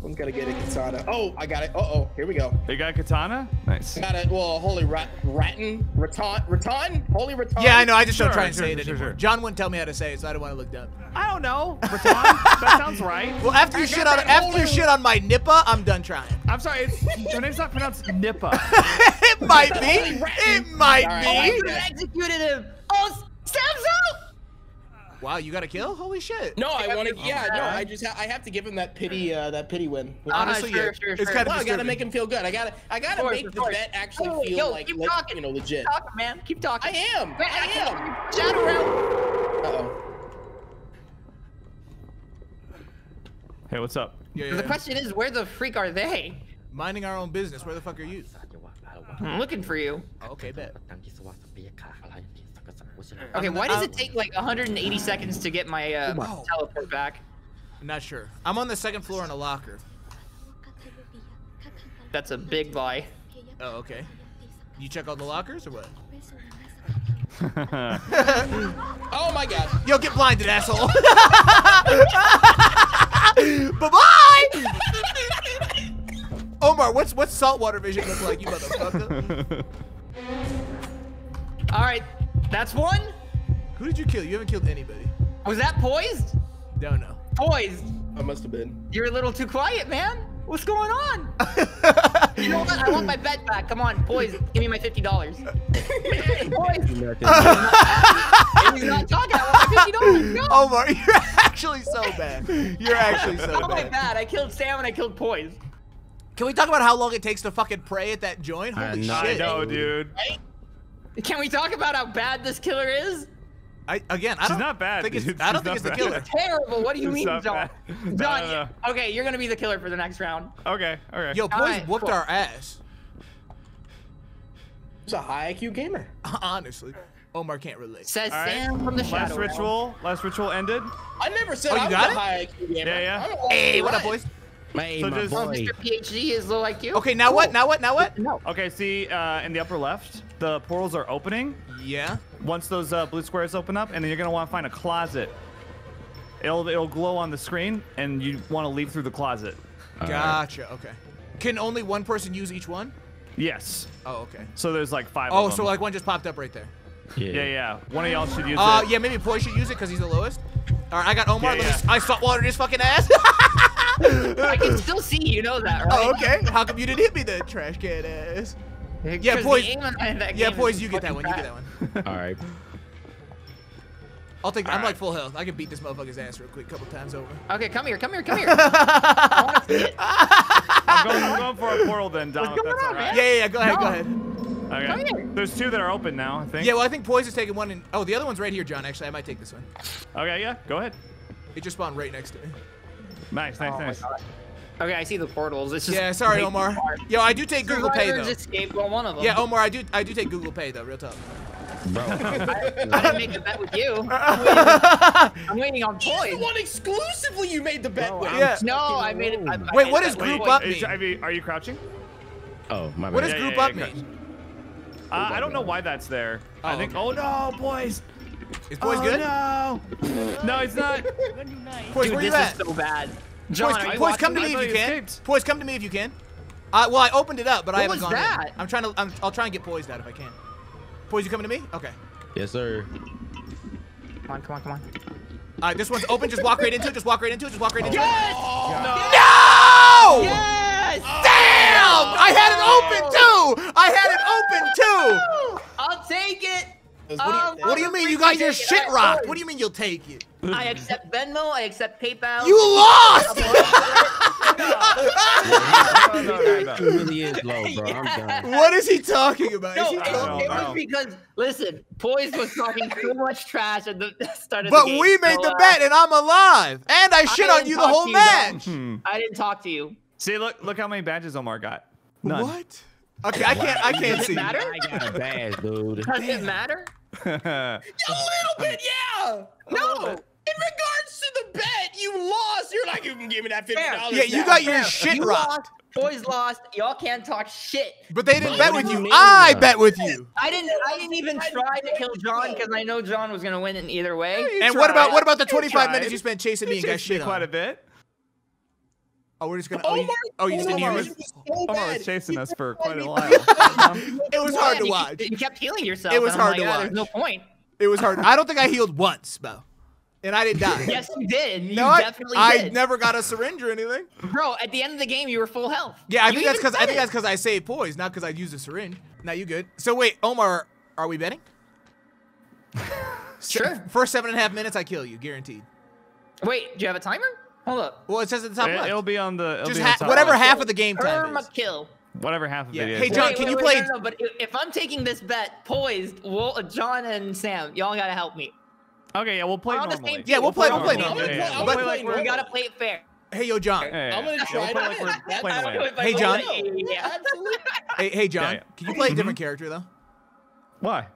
Someone's gotta get a katana. Oh, I got it. Uh oh, here we go.
You got a katana? Nice.
Got it. Well, holy rat, rattan, rattan, rattan, holy raton?
Yeah, I know. I just don't try and
sure,
say it
sure,
anymore.
sure.
John wouldn't tell me how to say it, so I don't want to look dumb.
I don't know. Raton? that sounds right.
Well, after you
I
shit on
that
after you shit on my nippa, I'm done trying.
I'm sorry. It's, your name's not pronounced Nippa.
it might be. It might
All right,
be.
could executed him. Oh, Sam's out.
Wow, you got a kill? Holy shit.
No, I want to. Yeah, no, I just ha- I have to give him that pity, uh, that pity win.
Honestly,
sure,
yeah.
sure,
It's
sure.
kinda
Well, I gotta make him feel good. I gotta, I gotta
course,
make the bet actually
Oh,
feel
yo,
like,
keep
le-
talking.
you know, legit.
Keep talking, man. Keep talking.
I am.
Man,
I am.
am. Shadow round.
Uh oh.
Hey, what's up?
Yeah,
The
yeah.
question is, where the freak are they?
Minding our own business. Where the fuck are you?
I'm looking for you.
Okay, bet.
Okay, why does it take like 180 seconds to get my uh,
Oh.
teleport back?
I'm not sure. I'm on the second floor in a locker.
That's a big lie.
Oh, okay. You check all the lockers or what?
Oh my god.
Yo, get blinded, asshole. bye bye. Omar, what's what's saltwater vision look like, you motherfucker?
All right, that's one.
Who did you kill? You haven't killed anybody.
Was that poised?
Don't know.
Poised.
I must have been.
You're a little too quiet, man. What's going on? You know what? I want my bet back. Come on, poised. Give me my fifty dollars. poised. He's not talking. I want my fifty dollars. No.
Omar, you're actually so bad. You're actually so bad.
Oh my
bad.
bad. I killed Sam and I killed Poise.
Can we talk about how long it takes to fucking pray at that joint?
I
Holy
know.
I
shit.
know, dude.
Can we talk about how bad this killer is?
I, again, I
She's
don't
not bad,
think it's,
dude.
I don't
She's
think it's
not
the
bad.
killer.
Terrible. What do you
It's
mean,
not
John?
bad.
John,
No, no,
okay, you're gonna be the killer for the next round.
Okay, okay.
Yo, Poise
Alright,
whooped
cool.
our ass.
He's a high IQ gamer.
Honestly. Omar can't relate.
Says
All right.
Sam from the
Last
shadow. realm.
ritual. Last ritual ended.
I never said
Oh,
I
you
was
got
a
it?
high IQ gamer.
Yeah, yeah.
I don't know
Hey, what up, boys?
Hey,
So
my
just-
boy.
Mr. PhD is low IQ.
Okay, now what? Now what? Now what?
No.
Okay, see, uh, in the upper left, the portals are opening.
Yeah.
Once those uh, blue squares open up, and then you're gonna want to find a closet. It'll it'll glow on the screen, and you want to leave through the closet.
Gotcha. Okay. Can only one person use each one?
Yes.
Oh, okay.
So there's like five.
Oh,
of
so like one just popped up right there.
Yeah, yeah. yeah. One of y'all should use
Uh,
it.
yeah, maybe Poise should use it because he's the lowest. All right, I got Omar.
Yeah,
Let me.
yeah.
I saltwater his fucking ass.
I can still see. You know that, oh, right?
oh, okay. How come you didn't hit me then, trash can ass? Yeah,
'Cause the
Poise-
aim on that
Yeah,
game
Poise,
is
you get that one.
fucking
You get that one.
All right.
I'll take. I'm
Alright.
like full health. I can beat this motherfucker's ass real quick, couple times over.
Okay, come here, come here, come here. I wanna see it.
I'm, going, I'm going for a portal then, Dom.
What's going on,
alright.
Yeah, yeah, yeah. Go ahead, go ahead.
Okay.
Come here.
There's two that are open now, I think.
Yeah, well, I think Poise is taking one, and oh, the other one's right here, John. Actually, I might take this one.
Okay, yeah. Go ahead.
It just spawned right next to me.
Nice, nice,
Oh
nice.
Okay, I see the portals. It's just
Yeah, sorry, Omar.
far.
Yo, I do take Google Pay
Survivors
though.
escaped on one of them.
Yeah, Omar, I do. I do take Google Pay though. Real tough.
Bro.
I didn't make a bet with you. I'm waiting on
He's the one exclusively you made the bet
Bro,
with.
I'm
Yeah.
No, I made it. I, I
Wait,
made
what
a
is
bet with
group up mean?
I mean, are you crouching?
Oh, my
What
bad.
does
Yeah,
group
yeah,
up
yeah,
mean?
Uh, I don't know why that's there. I
Oh,
think.
okay.
Oh no, boys.
Is Poise
oh,
good?
No. No, it's not.
Poise,
Dude,
where you
this
at?
is so bad. John,
Poise,
are you
come to me if you
you
can.
escaped.
Poise, come to me if you can. Uh, well, I opened it up, but I
What
haven't
was
gone
that?
in. I'm trying to. I'm, I'll try and get poised out if I can. Poised, you coming to me? Okay.
Yes, sir.
Come on, come on, come on.
All right, this one's open. Just walk right into it. Just walk right into it. Just walk right into
Yes!
it. No!
Yes!
Damn! I had it open too. I had it open too.
I'll take it.
What do you-
Um,
What do you mean you got your shit rocked? What do you mean you'll take it?
I accept Venmo. I accept PayPal.
You lost.
It is
what is he talking about? Is
No,
he
it,
talking-
it was because listen, Poise was talking so much trash at the start of
But
the game.
But we made
so,
the
uh,
bet, and I'm alive, and I shit on you the whole
to you,
match.
Hmm.
I didn't talk to you.
See, look, look how many badges Omar got. None.
What? Okay, I can't. I can't
Does it
see.
matter?
I got a badge, dude.
Does it matter?
A little bit, yeah. No. In regards to the bet, you lost. You're like, you can give me that fifty dollars.
Yeah, you got your shit
You
rocked.
lost. Poise lost. Y'all can't talk shit.
But they didn't
Bro,
bet with
you
you. I
though?
bet with you.
I didn't. I didn't even try to kill John because I know John was gonna win in either way.
You
And what about what about the 25 minutes you spent chasing me and got
Chased me
shit
quite a bit.
Oh, we're just gonna. Oh, you,
Omar,
oh, you just didn't hear me.
was so
Omar was chasing us for quite a while.
It was hard to watch.
You kept healing yourself.
It was
I'm
hard
like,
to
"Ah, There's no point.
It was hard. I don't think I healed once, Bo, and I didn't die.
Yes, you did. You
no, I,
definitely
I
did.
never got a syringe or anything.
Bro, at the end of the game, you were full health.
Yeah, I
You
think that's because I think that's because I saved poise, not because I used a syringe. Now you good? So wait, Omar, are we betting?
Sure.
First seven and a half minutes, I kill you, guaranteed.
Wait, do you have a timer? Hold up.
Well, it says at the top
It,
left.
will be on the. It'll
Just
be on the
ha-
top
whatever
left.
half of the game time
Perma
is.
kill.
Whatever half of
Yeah.
it is.
Hey, John,
Wait,
can
wait,
you
wait,
play-
No, no, but if, if I'm taking this bet poised, well, John and Sam, y'all gotta help me.
Okay, yeah, we'll play
We're on the
normally.
same
Yeah, we'll play- we'll play
normally.
normally.
Yeah, yeah,
I'm
we'll play like
play
we're.
We gotta play it fair.
Hey, yo, John.
Yeah, yeah,
I'm gonna
yeah,
try
we'll play like we're playing
I don't know
away.
Hey, John.
yeah, yeah.
Hey, hey, John.
Mm-hmm.
Can you play a different character though?
Why?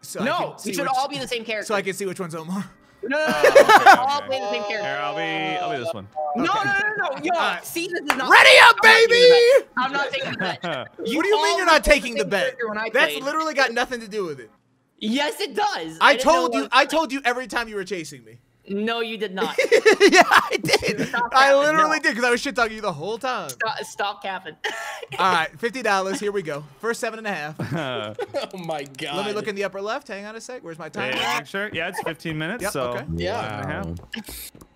So
No,
can
we should
which-
all be the same character.
So I can see which one's Omar.
No, no, no,
Oh,
no,
okay,
we should all
okay.
play the same character.
Here, I'll be. I'll be this one.
No, no, no, no, no. Yo,
Alright.
see, this is not.
Ready up,
I'm not
baby!
I'm not taking the bet.
what do you mean you're not taking the bet?
character when I
That's literally got nothing to do with it.
Yes, it does.
I,
didn't
told you. I told you every time you were chasing me.
No, you did not.
yeah, I did. I literally
No.
did because I was shit talking you the whole time.
stop, stop capping.
All right, fifty dollars. Here we go. First seven and a half.
Uh,
Oh my god.
Let me look in the upper left. Hang on a sec. Where's my time?
yeah, make sure. Yeah, it's 15 minutes.
Yep,
so.
okay.
Yeah.
Wow.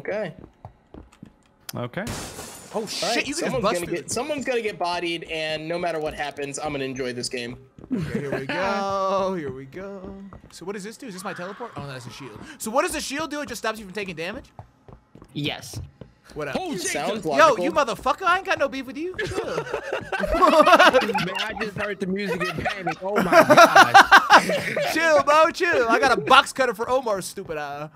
Okay.
Okay.
Oh shit!
All right,
you
someone's gonna get someone's gonna get bodied, and no matter what happens, I'm gonna enjoy this game.
Okay, here we go. Oh, here we go. So what does this do? Is this my teleport? Oh, no, that's a shield. So what does the shield do? It just stops you from taking damage?
yes.
Whatever.
Sounds
Yo, you motherfucker! I ain't got no beef with you.
Man, I just heard the music and panic. Oh my god.
chill, bro. Chill. I got a box cutter for Omar's stupid eye.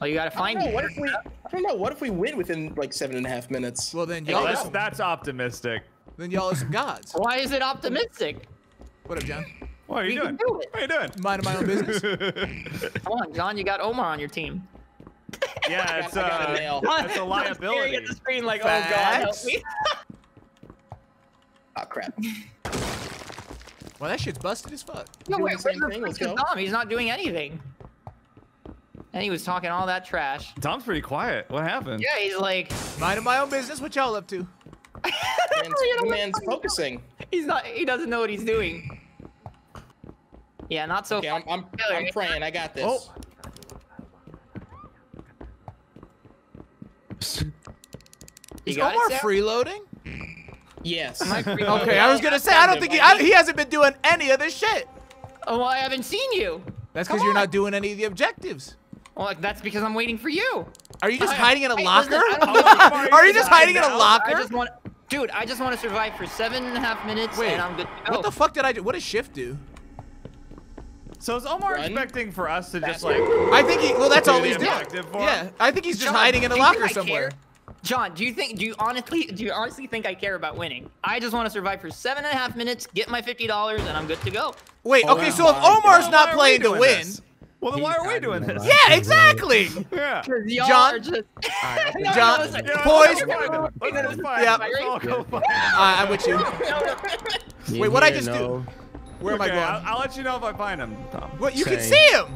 Oh, you gotta
I
find
don't know. What if we? I don't know. What if we win within like seven and a half minutes?
Well then, y'all are
that's, that's optimistic.
then y'all are some gods.
Why is it optimistic?
What up, John?
What are you
We
doing?
can do.
What are you doing?
Minding my own business.
Come on, John. You got Omar on your team.
yeah, it's
I got a
uh,
nail.
it's a
John's staring
liability.
at the screen like, oh god, help
Facts.
me.
Oh crap.
Well, that shit's busted as fuck.
No,
Doing
wait, where's
same
the
thing, let's
freaking
go.
He's not doing anything. And he was talking all that trash.
Tom's pretty quiet. What happened?
Yeah, he's like,
Minding my own business. What y'all up to?
Man's,
You know
man's focusing.
he's not. He doesn't know what he's doing. Yeah, not so.
Okay, I'm, I'm, I'm praying. I got this.
Oh.
You
Is
got it,
Omar
Sam?
freeloading?
Yes.
Okay, I was gonna say I don't think he, I, he hasn't been doing any of this shit.
Oh, well, I haven't seen you.
That's because you're not doing any of the objectives.
Well, like, that's because I'm waiting for you.
Are you just
I-
hiding in a
Hey,
locker?
listen, I
Are you just hiding in a locker?
I just want, dude. I just want to survive for seven and a half minutes,
Wait,
and I'm good. to go.
What the fuck did I do? What does shift do?
So is Omar
Run.
expecting for us to just like?
I think he. Well, that's all he's doing.
objective for him?
Yeah, I think he's just
John,
hiding in a
do you think
locker
I care?
somewhere.
John, do you think? Do you honestly? Do you honestly think I care about winning? I just want to survive for seven and a half minutes, get my fifty dollars, and I'm good to go.
Wait,
Oh
okay,
my
so if Omar's
Well,
not
why are we
playing to win,
this? Well, then why are we doing this?
locker.
yeah, exactly.
Yeah.
Y'all
John?
are just.
Alright,
No, no,
John,
listen.
Yeah,
Poise-
let's go find him. Let's go find
Yeah.
him. Let's all go find him.
I'm with you.
No, no.
You
Wait, what'd I just do? Where am I going?
I'll, I'll let you know if I find him, Tom.
What? You can see him.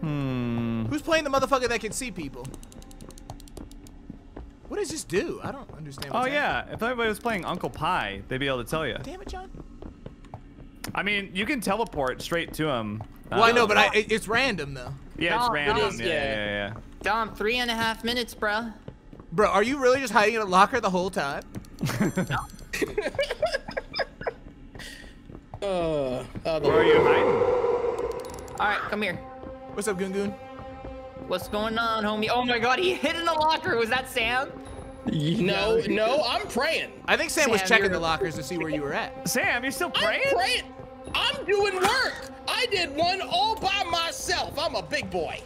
Hmm.
Who's playing the motherfucker that can see people? What does this do? I don't understand.
Oh
what's
yeah, if anybody was playing Uncle Pie, they'd be able to tell you.
Damn it, John.
I mean, you can teleport straight to him.
Well, I know, but I, it's random though.
yeah, it's
No,
random.
is,
yeah,
yeah.
yeah, yeah.
Dom, three and a half minutes, bro.
Bro, are you really just hiding in a locker the whole time?
Uh, uh,
Where are you hiding?
All right, come here.
What's up, Goon Goon?
What's going on, homie? Oh my God, he hid in a locker. Was that Sam?
no, no, I'm praying.
I think Sam was checking
you're-
the lockers to see where you were at.
Sam, you're still praying?
I'm
praying?
Praying. I'm doing work. I did one all by myself. I'm a big boy.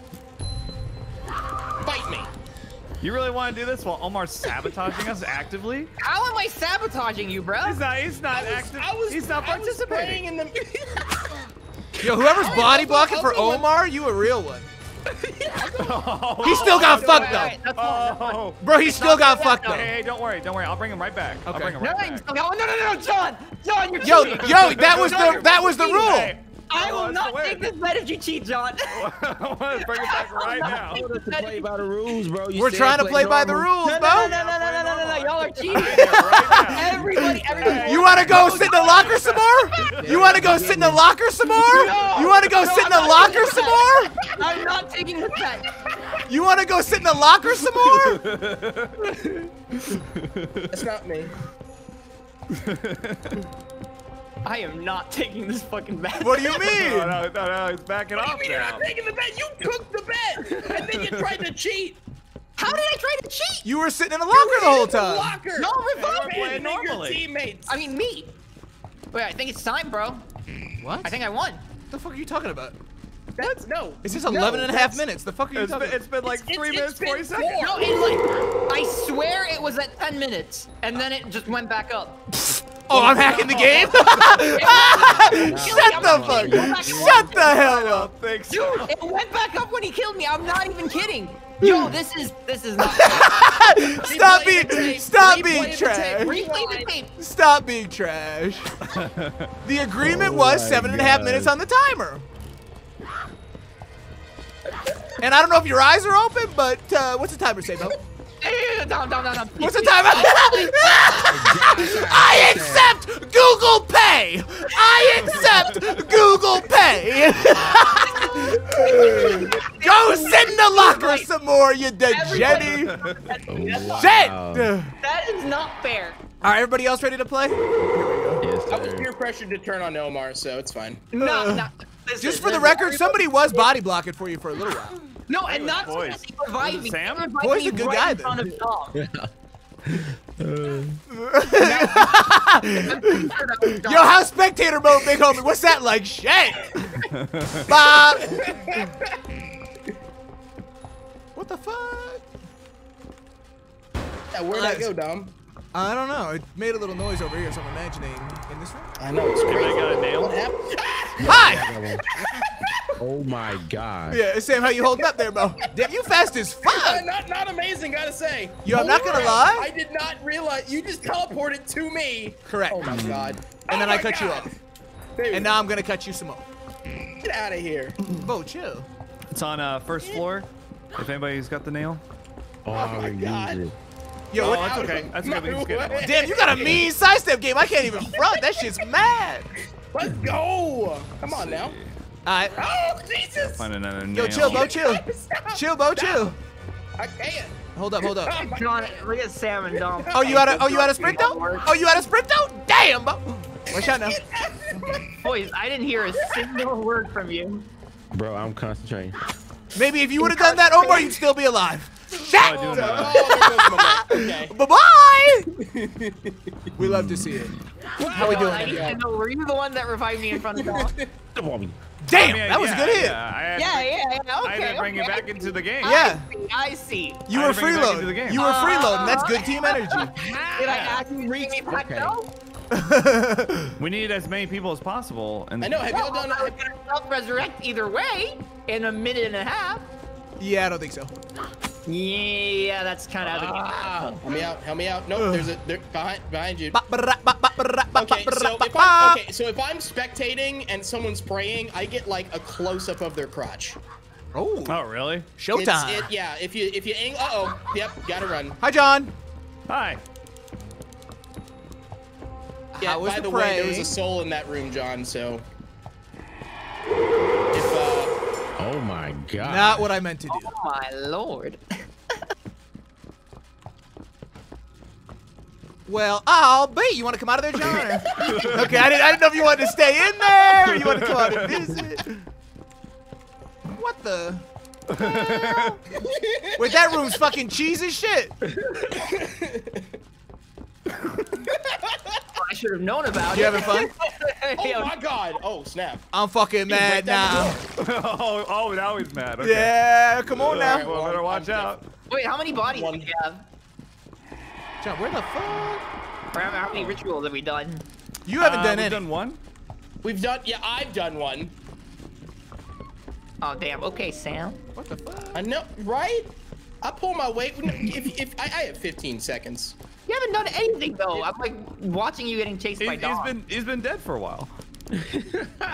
Fight me.
You really want to do this while Omar's sabotaging us actively?
How am I sabotaging you, bro?
He's not. He's not
was,
active.
Was,
he's not
I was
participating.
in the.
Yo, whoever's body blocking for
go with-
Omar, you a real one.
Oh,
He still got fucked
All
though.
right, that's fine, that's fine.
Oh.
Bro, he still got fucked
Hey,
though.
hey, don't worry, don't worry. I'll bring him right back. I'll
Okay.
bring him
No,
right
no,
back.
no, no, no, no, John! John, you're
Yo,
cheating!
yo, that was the that was the rule.
Hey,
I oh,
I
will not
win.
take this bet if you cheat, John.
I want to bring it back right now.
To play by the rules, bro. You
We're trying to play by the
normal.
rules,
No, no,
bro.
no, no, no, no, no, no, no, y'all are cheating.
right.
Everybody, everybody.
You want to go sit in the locker some more? You want to go sit in the locker some more? You want to go sit in the locker some more?
I'm not taking this bet.
You want to go sit in the locker some more?
That's not me.
I am not taking this fucking bet.
What do you mean?
no, no, no, he's backing
What do
off
you mean you're not taking the bet? You took the bet, and then you tried to cheat.
How did I try to cheat?
You were sitting in the locker the whole time.
Locker.
No, revive
me.
Abandoning your
normally.
teammates.
I mean, me. Wait, I think it's time, bro.
What?
I think I won.
What the fuck are you talking about?
That's no.
It's just
no,
11 and a half minutes. The fuck are you
It's
talking
been, it's been like
It's-
three
it's-
minutes,
it's
40
been
seconds.
No, it's like, I swear it was at 10 minutes, and then it just went back up.
Oh, I'm hacking the game? Shut the fuck. Up. Shut the hell up.
Thanks.
Dude, it went back up when he killed me. I'm not even kidding. Yo, this is, this is not.
Stop
Replay
being stop
Replay
being trash.
Replay the tape.
Stop being trash. The agreement
Oh
was
my
seven and a half
God.
minutes on the timer. And I don't know if your eyes are open, but uh, what's the timer say, Mo? What's the timer? I accept Google Pay. I accept Google Pay. Go sit in the locker some more, you dead Jenny. Shit.
That is not fair.
All right, everybody else ready to play?
I was peer pressured to turn on Omar, so it's fine.
No, no.
Just for the record, somebody was body blocking for you for a little while.
No, and not
Boys.
because he revived
Was it
me.
Sam?
He revived
Boys
me
a good
right
guy
in
then.
front of Dom.
Yo, how's spectator mode, big homie? What's that like? Shit. Bob. What the fuck?
Yeah, where'd I go, Dom?
I don't know. It made a little noise over here, so I'm imagining in this room.
I know it's
Everybody
crazy.
got a nail?
Hi.
Oh my god.
Yeah, Sam, how you holding up there, Mo? Damn, you fast as
Uh,
fuck.
not not amazing, gotta say.
Yo, I'm not gonna lie.
I did not realize you just teleported to me.
Correct.
Oh my god.
And
Oh
then I
my
cut you
God.
off.
Dude,
And now I'm gonna cut you some more.
get out of here.
Bo, chill.
It's on uh, first floor. If anybody's got the nail.
Oh,
my
I
God.
use it.
Yo,
Oh,
what?
that's okay. That's okay. We can skip.
Damn, you got a mean sidestep game. I can't even front. That shit's mad.
Let's go. Come on now.
Alright.
Oh Jesus!
Find another nail.
Yo, chill, Bo, chill.
Stop.
Chill, Bo, chill.
I can't.
Hold up, hold up.
Oh my
John, look at Sam and Dom.
Oh, you out of oh you out of sprint though? Oh, you out of sprint though? Damn, Bo. Watch out now.
Boys, I didn't hear a single word from you.
Bro, I'm concentrating.
Maybe if you would have done that, Omar, you'd still be alive. Shit.
Oh, doing that.
There goes my mic. Okay.
Bye bye. we love to see it. How we doing?
I need to know, were you the one that revived me in front of Dom?
Damn,
I mean,
that was a good hit.
Yeah, I had to
yeah,
bring-
yeah, yeah,
I
okay,
had to bring you back into the game.
Yeah.
I see.
You
I
were
had to bring it the game.
You were freeloading. That's good team uh-huh. energy.
Did I actually bring me back
Okay.
We need as many people as possible. And
I know. Have y'all
Well,
done?
I was gonna self-resurrect either way in a minute and a half.
Yeah, I don't think so.
Yeah, that's kind of how the game
Ah, help me out. Help me out. Nope. There's a there, behind behind you.
Ba- ba- ra- ba- ba- ra- ba-
Okay, so if I'm, okay, so if I'm spectating and someone's praying, I get like a close up of their crotch.
Oh,
Oh, really?
Showtime.
it, yeah, if you if you ang uh oh, yep, gotta run.
Hi, John.
Hi.
Yeah,
How
by
the
the, way, there was a soul in that room, John. So if uh,
Oh my god.
Not what I meant to do.
Oh my lord.
Well, I'll bait. You want to come out of there, John? or- okay, I didn't, I didn't know if you wanted to stay in there or you want to come out and visit. What the? hell? Wait, that room's fucking cheese as shit.
I should have known about
You
it.
having fun?
oh my God, oh snap!
I'm fucking mad now.
oh, oh, now he's mad. Okay.
Yeah, come on
Alright,
now.
Well, better watch
I'm
out.
Wait, how many bodies
One.
do you have?
John, where the fuck?
Or how, how many rituals have we done?
You haven't
Uh,
done
we've
any.
done one.
We've done, yeah, I've done one.
Oh damn. Okay, Sam.
What the fuck?
I know, right? I pull my weight. If, if I, I have 15 seconds.
You haven't done anything though. I'm like watching you getting chased
He's,
by
he's
dogs.
been he's been dead for a while.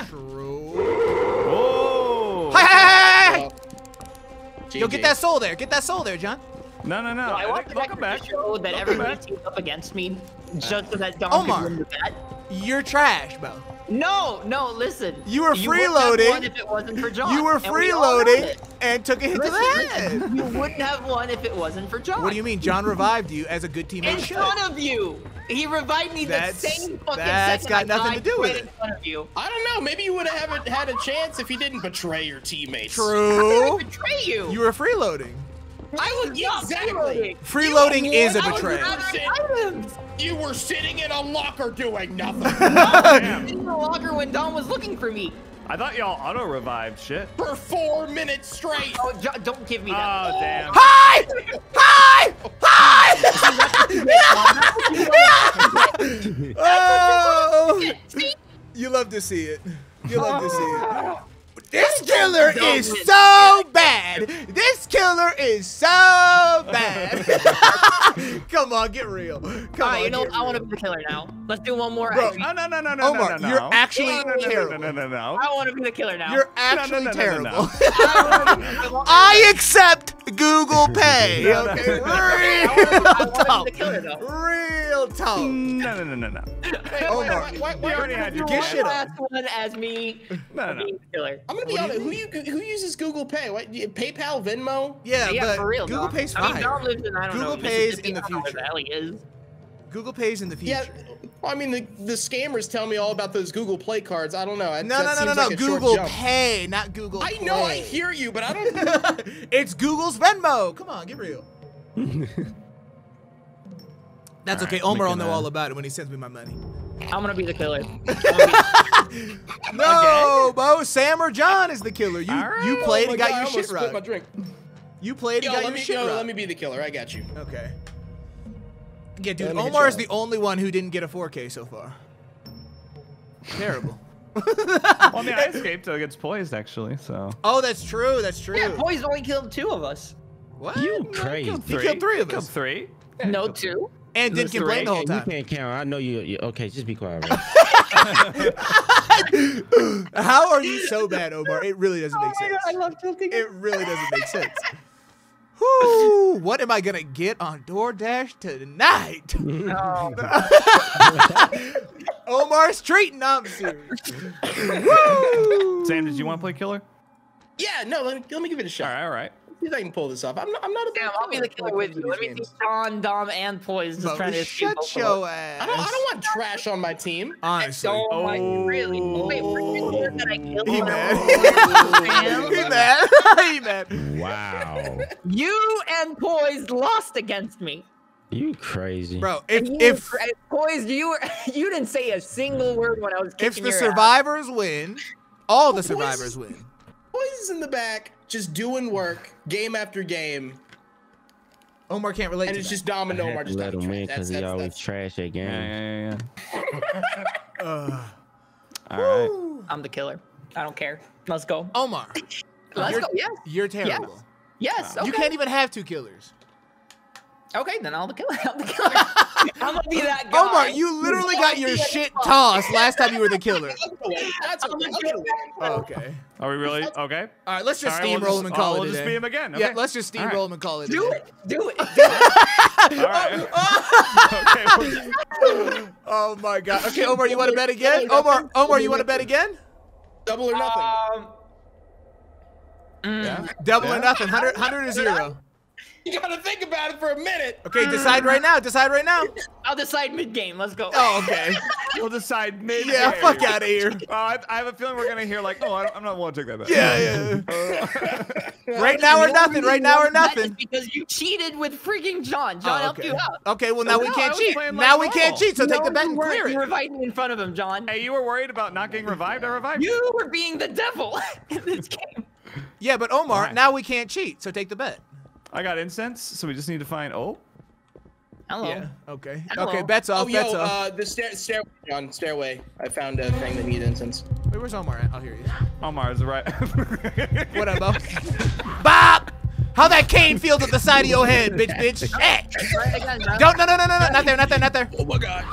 True.
Whoa.
Hey, hey, hey, hey, Yo, get that soul there. Get that soul there, John.
No, no, no.
No, I want the
Welcome
record
back.
to show that
Welcome
everybody teamed up against me just so that Dom
Omar.
could win the bet.
You're trash, bro.
No, no, listen.
You were
wouldn't
freeloading.
won if it wasn't for John.
You were
and we
freeloading and took a hit to the head.
listen, you wouldn't have won if it wasn't for John.
What do you mean? John revived you as a good teammate
In
should.
front of you. He revived me
That's-
the same fucking
that's
second
got
I
nothing to do with
right
it.
in front of you.
I don't know. Maybe you would have haven't had a chance if you didn't betray your teammates.
How
True.
did I betray you?
You were freeloading.
I was not
Exactly.
Freeloading is a betrayal.
You were sitting in a locker doing nothing
in the locker when Dom was looking for me.
I thought y'all auto revived shit.
for four minutes straight.
Oh, don't give me that.
Oh damn.
Hi! Hi! Hi! oh, you love to see it. You love to see it. This killer is so bad. This killer is so bad. Come on, get real. Come
All right,
on,
you know? I want to be the killer now. Let's do one more.
Bro,
actually.
No, no, no, no, no,
Omar,
no, no,
you're
no.
actually
no, no, no,
terrible.
No, no, no, no, no.
I want to be the killer now.
You're
no,
actually
no, no, no,
terrible.
no.
I wanna- I want-
I accept Google Pay.
No, no,
Okay,
no.
I
real
wanna
tough.
the killer though.
Real tough.
No, no, no, no, no.
Omar,
Why- why- why-
You already had your
Get shit on.
Last one as me
No, no.
being killer.
I'm gonna be
What do
honest. Who you who uses Google Pay? What PayPal, Venmo?
Yeah,
yeah,
but
for real.
Google
Dom.
Pays
I mean,
fire.
Dom lives in I don't
Google
know.
Pays in the
I don't know
future.
Where the hell he is?
Google Pays in the
Yeah.
future.
Well, I mean, the, the scammers tell me all about those Google Play cards. I don't know. That-
No,
that
no, no, no,
seems
no.
like
Google. Pay, not Google
I know. I hear you, but I don't.
it's Google's Venmo. Come on, get real. That's
All
okay.
right,
Omar will know
a-
all about it when he sends me my money.
I'm gonna be the killer. Be-
No, Bo, Sam or John is the killer. You
All right.
you played
Oh
and
my
got
God, I
your shit
spit
right.
my drink.
You played and
Yo,
got
let
your
me,
shit
yo,
right.
let me be the killer. I got you.
Okay. Yeah, dude,
Let me
Omar is the only one who didn't get a 4K so far. Terrible.
Well, I mean, I escaped against poised actually, so.
Oh, that's true. That's true.
yeah, boys only killed two of us.
what?
You crazy.
He killed three of
Killed
us.
three.
No, two.
And didn't complain the whole time.
You
time.
can't count. I know you. you okay, just be quiet. Ray.
How are you so bad, Omar? It really doesn't make oh sense.
I love tilting.
It really doesn't make sense. Whew, what am I gonna get on DoorDash tonight?
No.
Omar's treating. No, I'm serious. Woo!
Sam, did you want to play killer?
Yeah, no. Let me let me give it a shot.
right, all right.
See if I can pull this off. I'm not. I'm not a.
Damn, I'll be the killer with you. Let me see Sean, Dom, and Poise just trying to
shut your ass.
I don't. I don't want trash on my team.
Honestly.
Oh my, really? Wait, sure that I killed
He mad. he mad. he mad.
wow.
You and Poise lost against me.
You crazy.
Bro, if
You
if
were- Poise, you were, you didn't say a single mm. word when I was kicking
if the
your ass.
survivors win, all the
Boys-
survivors win.
Boys is in the back, just doing work, game after game,
Omar can't relate
and
to
it's
that.
just Dom and
I had
Omar
to
just
let him win
trash.
because he
That's-
always
that's-
trash at games.
yeah, yeah.
Uh,
All right.
I'm the killer. I don't care. Let's go.
Omar,
Let's
you're,
go. Yes.
you're terrible.
Yes. Okay.
You can't even have two killers.
Okay, then I'll the killer. I'm the killer. I'm gonna be that that guy.
Omar, you literally got your shit tossed last time you were the killer.
That's okay. I'll get away.
Oh, okay.
Are we really okay?
All right, let's just
All right, we'll
steamroll him and
oh,
call
we'll
it a
just be him again,
Yeah, let's just
All right.
steamroll him and call it a
Do it. Do it.
All right. okay.
Oh my god. Okay, Omar, you want to bet again? Omar, Omar, you want to bet again?
Double or nothing.
Um,
Yeah.
Double or nothing. 100, 100 or zero.
You gotta think about it for a minute.
Okay, decide right now. Decide right now.
I'll decide mid game. Let's go.
Oh, okay.
We'll decide mid.
Yeah, fuck out of here.
Oh, I, I have a feeling we're gonna hear like, oh, I don't, I'm not want to take that back.
Yeah, yeah. Right now or nothing. Right now or
That is
nothing.
because you cheated with freaking John. John
Oh,
helped
okay.
you out.
Okay, well now we
No, I
can't cheat.
playing
Now
like
we can't cheat, so take the bet
you
and
weren't.
clear
You were
it.
fighting in front of him, John.
Hey, you were worried about not getting revived. I revived you.
You were being the devil in this game.
Yeah, but Omar,
Why?
now we can't cheat, so take the bet.
I got incense, so we just need to find. Oh,
Hello.
Yeah. Okay.
Hello.
Okay, bets off.
Oh, yo,
bets off.
uh, the stair, stairway, John, stairway. I found a thing that needs incense.
Wait, where's Omar at? I'll hear you.
Omar is right.
What up, Bo? Bop! How that cane feels at the side of your head, bitch, bitch. Hey!
Try again, bro.
Don't, no, no, no, no, no, not there, not there, not there.
Oh my god.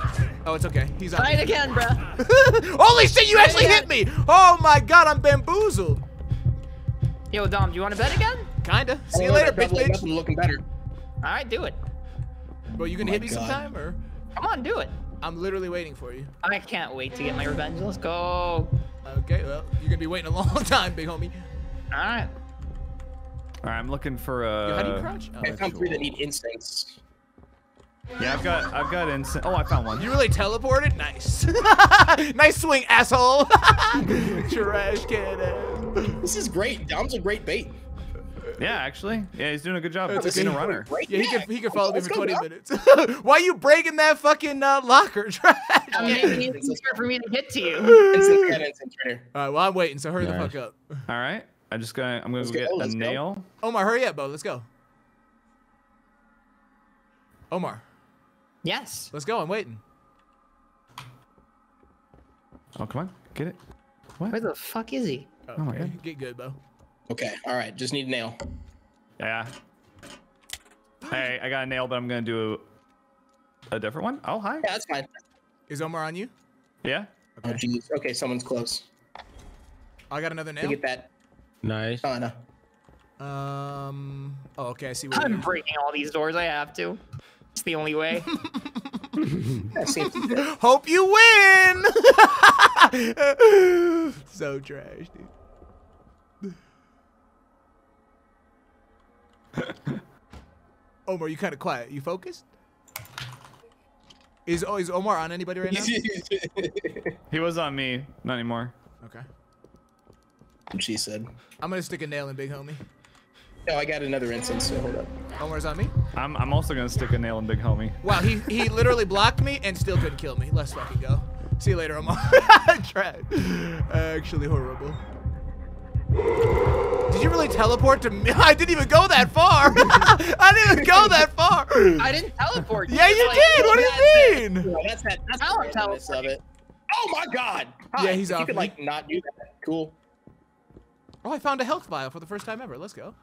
Oh, it's okay. He's
Try
on.
it again, bro.
Holy shit, you actually hit me! Oh my god, I'm bamboozled.
Yo, Dom, do you want to bet again?
Kinda. See you later,
that
bitch,
double
bitch.
nothing Looking better.
All right, do it.
Bro, you gonna
Oh
hit me
God.
sometime, or?
Come on, do it.
I'm literally waiting for you.
I can't wait to get my revenge. Let's go.
Okay, well, you're gonna be waiting a long time, big homie.
All right.
All right, I'm looking for a.
Yo, how do you uh, crouch? Oh,
I found three that need incense.
Yeah, I've got, I've got incense. Oh, I found one.
You really teleported? Nice. nice swing, asshole. Trash can ass.
This is great. Dom's a great bait.
Yeah, actually. Yeah, he's doing a good job
That's
of being a runner.
Great
Yeah, he
back.
could he could follow me
Let's
for 20
Dom.
minutes. Why are you breaking that fucking uh, locker trash?
I'm
All
making it easier for me to get to you.
Incense, I got incense right here.
right, well I'm waiting, so hurry the
Nice.
fuck up.
All right. I'm just gonna, I'm gonna
Let's
go
go,
get a
let's go.
nail.
Omar, hurry up, Bo. Let's go. Omar,
Yes.
let's go. I'm waiting.
Oh, come on, get it. What?
Where the fuck is he?
Okay,
my God.
get good, Bo.
Okay, all right. Just need a nail.
Yeah. Hey, I got a nail, but I'm gonna do a different one. Oh, hi.
Yeah, that's fine.
Is Omar on you?
Yeah.
Oh, jeez. Okay, someone's close.
I got another
Look
nail.
at that.
Nice.
Oh, no.
Um. Oh, okay. I see what.
I'm
You're...
breaking all these doors. I have to. It's the only way.
That seems good.
Hope you win. so trash, dude. Omar, you kind of quiet. You focused? Is oh, is Omar on anybody right now?
He was on me, not anymore.
Okay.
she said.
I'm gonna stick a nail in Big Homie.
No, I got another incense, so hold up.
Omar's on me.
I'm, I'm also gonna stick a nail in Big Homie.
Wow, he he literally blocked me and still couldn't kill me. Let's fucking go. See you later, Omar. Trash. Actually horrible. Did you really teleport to me? I didn't even go that far. I didn't even go that far.
I didn't teleport.
Yeah, you
Like,
did. What do you mean?
Yeah, that's that. That's
How I'm
randomness of it. Oh my god.
Yeah, he's
if
off
You could like not do that. Cool.
Oh, I found a health vial for the first time ever. Let's go.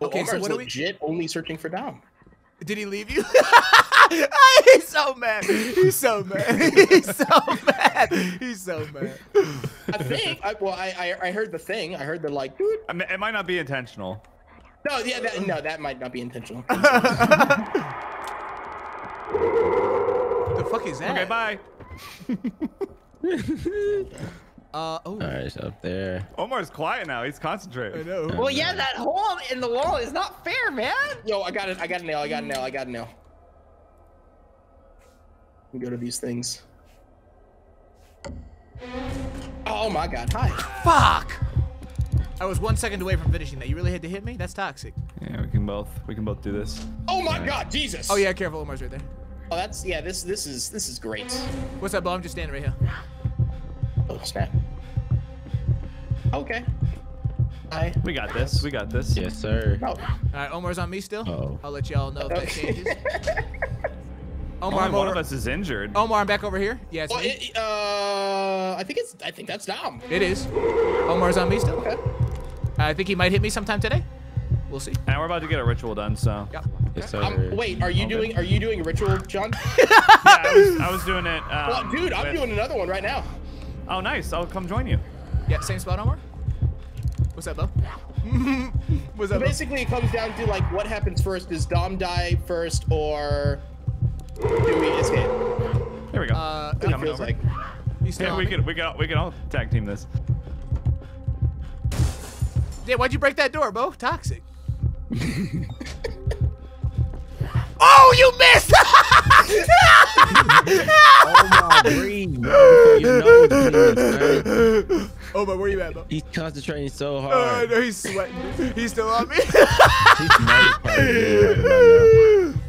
Well,
Okay, so
Omar's
what do we-
legit only searching for Dom.
Did he leave you? He's so mad. He's so mad. He's so mad. He's so mad.
I think. I, well, I, I I heard the thing. I heard the like, dude.
I mean, it might not be intentional.
No, yeah, that, no, that might not be intentional.
The fuck is that?
Okay, bye.
Uh oh.
Nice up there.
Omar's quiet now. He's
concentrated.
I
know.
Well, yeah, that hole in the wall is not fair, man.
Yo, I got it. I got a nail. I got a nail. I got a nail. Let me go to these things. Oh my god. Hi.
Fuck! I was one second away from finishing that. You really had to hit me? That's toxic.
Yeah, we can both, we can both do this.
Oh my god. Jesus.
Oh yeah, careful, Omar's right there.
Oh, that's yeah. This this is this is great.
What's up, Bo? I'm just standing right here.
Oh snap. Okay. Hi.
We got this. We got this.
Yes, sir.
Oh.
Alright, Omar's on me still.
Uh-oh.
I'll let y'all know if that changes. Omar,
Only one of us is injured.
Omar, I'm back over here. Yeah,
Well, it, uh, I think it's. I think that's Dom.
It is. Omar's on me still.
Okay.
I think he might hit me sometime today. We'll see.
And we're about to get a ritual done, so.
Yep.
Yes, sir.
Um, wait, are you doing? Are you doing a ritual, John?
Yeah, I was, I was doing it. Um,
Well, dude, I'm
with-
doing another one right now.
Oh, nice. I'll come join you.
Yeah, same spot, Omar. What's that, Bo? What's
So
that, Bo?
basically, it comes down to like what happens first. Does Dom die first, or do we escape?
There we go.
Uh,
it feels
over.
like.
He's still
yeah, we
me?
could we could we could all tag team this.
Yeah, why'd you break that door, Bo? Toxic. oh, you missed!
Oh my breathe. bro, before you know it, man.
oh, but where you at, Bo?
He's concentrating so hard.
Oh,
hard.
no, he's sweating. He's still on me.
He's nervous probably right now.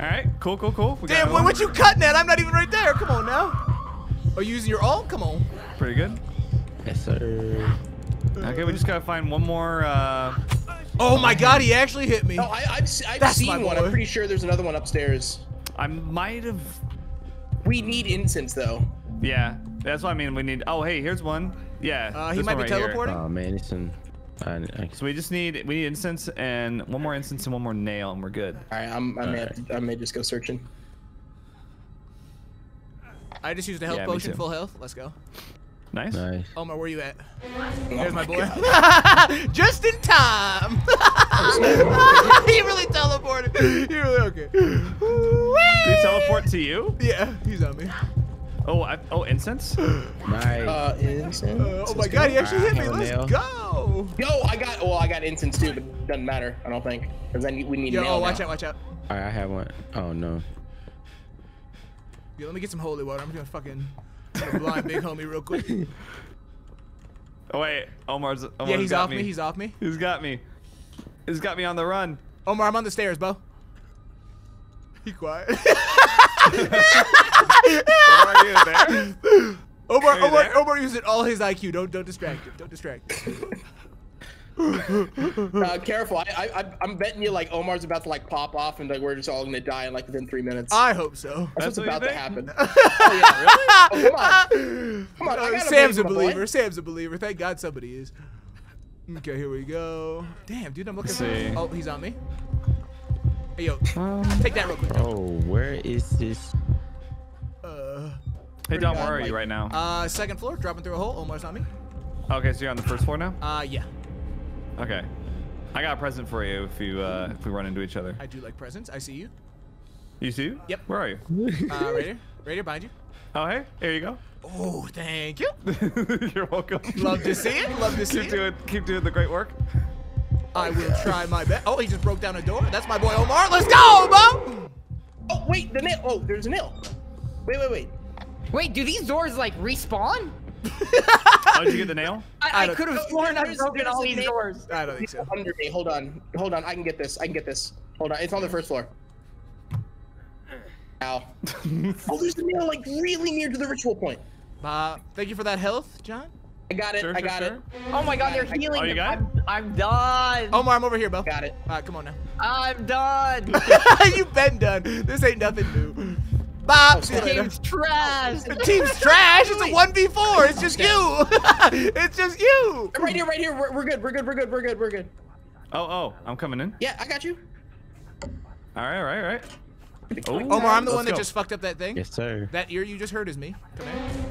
All right, cool, cool, cool. We
Damn, boy,
one.
what you cutting at? I'm not even right there. Come on now. Are you using your ult? Come on.
Pretty good.
Yes, sir.
Okay, we just gotta find one more. Uh,
Oh my god, he actually hit me.
No, I, I've, I've seen one. I'm pretty sure there's another one upstairs.
I might have.
We need incense though.
Yeah, that's what I mean. We need. Oh, hey, here's one. Yeah.
Uh, he might be
right here.
teleporting.
Oh man, it's in. I, I,
So we just need we need incense and one more incense and one more nail and we're good.
All right, I'm, I may,
Alright.
have to, I may just go searching.
I just used a health
Yeah,
potion, full health. Let's go.
Nice.
nice.
Omar, where you at?
Oh
There's my
my
boy. Just in time. he really teleported. He really okay.
Did he teleport to you?
Yeah, he's on me.
Oh, I, oh, incense.
Nice.
Uh, incense.
Uh, oh my god, he actually hit me. Let's
nail.
go.
Yo, I got. Well, I got incense too, but it doesn't matter. I don't think, because then we need.
Yo,
nail
oh, watch
now.
out, watch out.
All right, I have one. Oh no.
Yo, let me get some holy water. I'm gonna fucking Blind big homie real quick.
Oh wait, Omar's. Omar's
Yeah, he's off me. He's off me.
He's got me. He's got me on the run.
Omar, I'm on the stairs, Bo. He quiet.
Omar, are you there?
Omar, Omar. Omar using all his IQ. Don't, don't distract him. Don't distract him.
Uh, careful. I, I, I, I'm betting you like Omar's about to like pop off and like we're just all gonna die in like within three minutes.
I hope so.
That's
That's
what's
what
about to happen. oh yeah, really? Oh, come on. Come on,
Uh, Sam's a
believe my boy.
believer. Sam's a believer. Thank God somebody is. Okay, here we go. Damn, dude, I'm looking.
Let's see.
Oh, he's on me. Hey, yo,
Um,
take that real quick.
Oh, where is this?
Uh,
hey Dom,
God,
where are
like-
you right now?
uh, second floor, dropping through a hole. Omar's on me.
Okay, so you're on the first floor now.
Uh, yeah,
Okay. I got a present for you if you uh, if we run into each other.
I do like presents. I see you.
You see? You?
Yep.
Where are you?
Uh, right here, right here behind you.
Oh hey, here you go.
Oh, thank you.
You're welcome.
Love to see it. Love to see
keep
it.
doing keep doing the great work.
I will try my best. Oh, he just broke down a door. That's my boy Omar. Let's go, Bo.
Oh wait, the nail. Oh, there's a nail. Wait, wait, wait.
Wait, do these doors like respawn?
Oh, did you get the nail?
I
I, I could have sworn I've broken all these doors.
I don't think so.
Under me. Hold on. Hold on. I can get this. I can get this. Hold on. It's on the first floor. Ow. oh, there's a nail like really near to the ritual point.
Uh, thank you for that health, John.
I got it.
Sure,
I got
sure.
it.
Oh my god, they're healing.
Oh, you
them.
got?
I'm, I'm done.
Omar, I'm over here, Bo.
Got it.
Alright, come on now.
I'm done.
You've been done. This ain't nothing new. Bob, see you
the
later.
game's trash.
The team's trash. It's a 1v4. It's just you. it's just you.
Right here. Right here. We're, we're good. We're good. We're good. We're good. We're good.
Oh oh, I'm coming in.
Yeah, I got you.
All right, all right, all right. Oh,
Omar, I'm the
let's
one that
go.
just fucked up that thing.
Yes, sir.
That ear you just heard is me. Come here.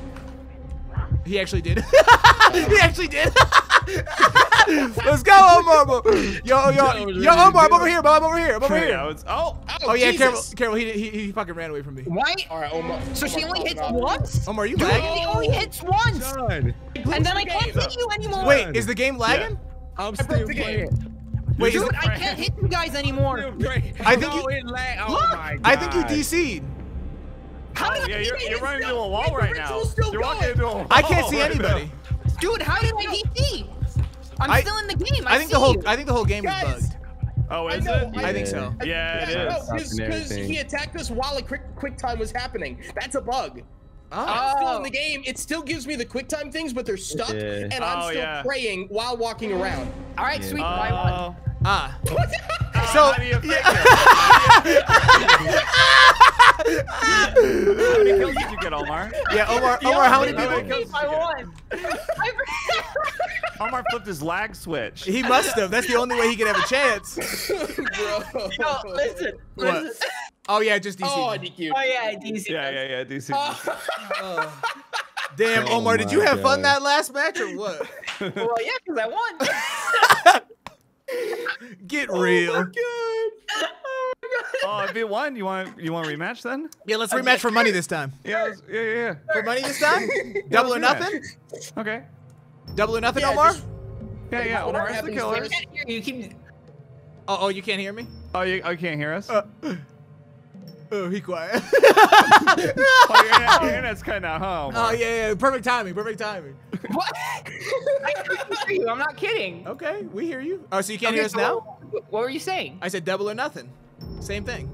He actually did. he actually did. Let's go, Omar. bro. Yo, yo, yo,
really
Omar, I'm over here, bro. I'm over here. I'm over here.
I was- oh,
Oh, oh yeah,
Jesus.
careful, careful. He, he he fucking ran away from me.
What?
All right, Omar.
So she only
Omar,
hits
Omar.
once?
Omar, are you
Dude,
lagging?
she only hits once.
Done.
And then I can't hit you anymore.
Wait, is the game lagging?
I'm still
the game.
playing.
Wait,
Dude,
it,
I can't hit you guys anymore.
Oh
I think you-
lag. Oh
Look.
I think you DC'd.
How did
yeah,
I
you're, you're running into a wall right now. You're walking into a wall.
I can't see anybody.
Dude, how did I DC? I'm
I-
still in the game. I,
I think
see
the whole
you.
I think the whole game is
Guys.
bugged.
Oh,
I
is
know,
it?
I think so.
Yeah, it
no,
is.
because
Stopping
he attacked us while a quick quick time was happening. That's a bug.
Oh.
I'm still in
Oh.
the game. It still gives me the quick time things, but they're stuck,
Yeah.
and I'm
Oh,
still
yeah.
praying while walking around.
All right,
Yeah.
sweet. I won.
Oh.
Ah.
What?
So
how do you
yeah.
How many kills did you get, Omar?
yeah, Omar, Omar, how many people?
kills did
I
you get?
won.
Omar flipped his lag switch.
He must have. That's the only way he could have a chance.
Bro.
No, listen,
What?
listen.
Oh yeah, just DC.
Oh, I DQ.
Oh yeah, DC.
Yeah, yeah, yeah. DC.
Oh.
Damn,
Oh
Omar, did oh you
my
have fun that last match or what?
Well, yeah, because I won.
Get real.
oh, if you won, you want you want a rematch then?
Yeah, let's rematch for money this time.
Yeah, let's- yeah, yeah. yeah.
For money this time? Double or nothing?
Okay.
Double or nothing,
Yeah,
Omar?
just-
Yeah, yeah.
Whatever
Omar is the killer.
first.
can't hear you. You keep.
Oh, oh, you can't hear me?
Oh, you, oh, you can't hear us?
Uh, oh, he quiet.
oh, your, internet, your internet's cutting out, huh?
oh yeah, yeah, perfect timing, perfect timing.
What? I hear you. I'm not kidding.
Okay, we hear you. Oh, so you can't
Okay,
hear us
so
now?
What, what were you saying?
I said double or nothing. Same thing.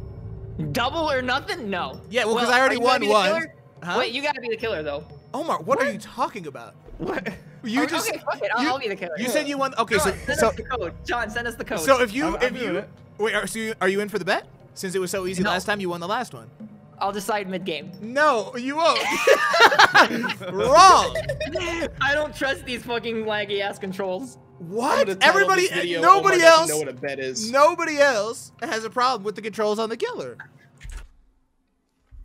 Double or nothing? No.
Yeah, well, 'cause I already
are you gonna
won
be
one. Huh?
Wait, you gotta be the killer though.
Omar, what, are you talking about?
What?
You just
okay, fuck it. I'll,
you,
I'll be the killer.
you said you won. Okay, so
John, send
so
us the code. John, send us the code.
so if you
I'm- I'm
if you
it.
wait, are, so you, are you in for the bet? Since it was so easy
No.
last time, you won the last one.
I'll decide mid game.
No, you won't. Wrong.
I don't trust these fucking laggy ass controls.
What? Everybody,
video,
nobody
Omar doesn't
else,
know what a bet is.
nobody else has a problem with the controls on the killer.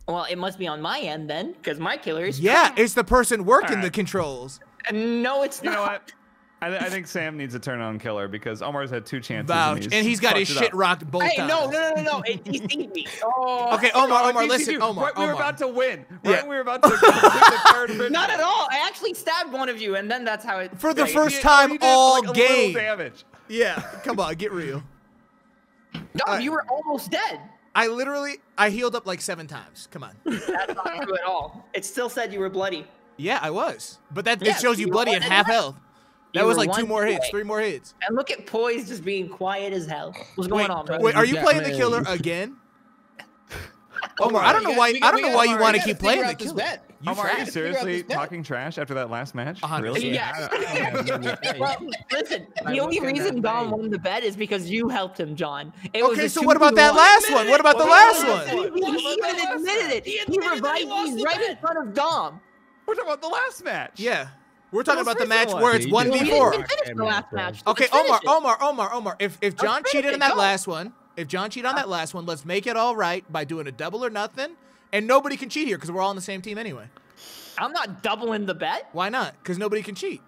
Well, it must be on my end then, because my killer is.
Yeah, it's the person working the controls.
No, it's
You
not.
Know what? I, th- I think Sam needs to turn on killer because Omar's had two chances.
Vouch, and he's got his shit
up.
rocked both
Hey,
times.
no, no, no, no, no. It deceived me. Oh.
Okay, Omar, Omar,
DCU,
listen, Omar,
right, we were about to win.
Yeah.
We were about to complete the third.
Not at all. I actually stabbed one of you, and then that's how it.
For the
like,
first
You-
time
you did,
all
like, a
game.
damage.
Yeah, come on, get real.
Dom, you were almost dead.
I literally, I healed up like seven times. Come on.
That's not true at all. It still said you were bloody.
Yeah, I was, but that
Yeah,
it shows you
you
bloody
were
at half health. That
You
was like two more hits,
away.
three more hits.
And look at Poise just being quiet as hell. What's going
Wait,
on, bro?
wait, are you
Yeah,
playing the killer again? Oh Omar, I don't know why. I don't know why you want to keep playing the killer.
bet.
You
Omar, are you
trash.
seriously talking trash after that last match?
A hundred
Really?
percent.
Yeah.
I- I have nothing to say.
Well, listen, the only
what can I
reason Dom won the bet is because you helped him, John. It was
Okay,
a
so what about that last one? What about the last one?
last?
He, he even admitted it.
He
He,
admitted that he
revived me right in front of Dom.
We're talking about the last match.
Yeah, we're talking about the match
one.
where it's one
did.
v four.
even finish the last
bro.
match.
Okay, Omar. Omar, Omar, Omar. If if John cheated
it,
on that
go.
last one, if John cheated on that last one, let's make it all right by doing a double or nothing. And nobody can cheat here because we're all on the same team anyway.
I'm not doubling the bet
Why not? Because nobody can cheat.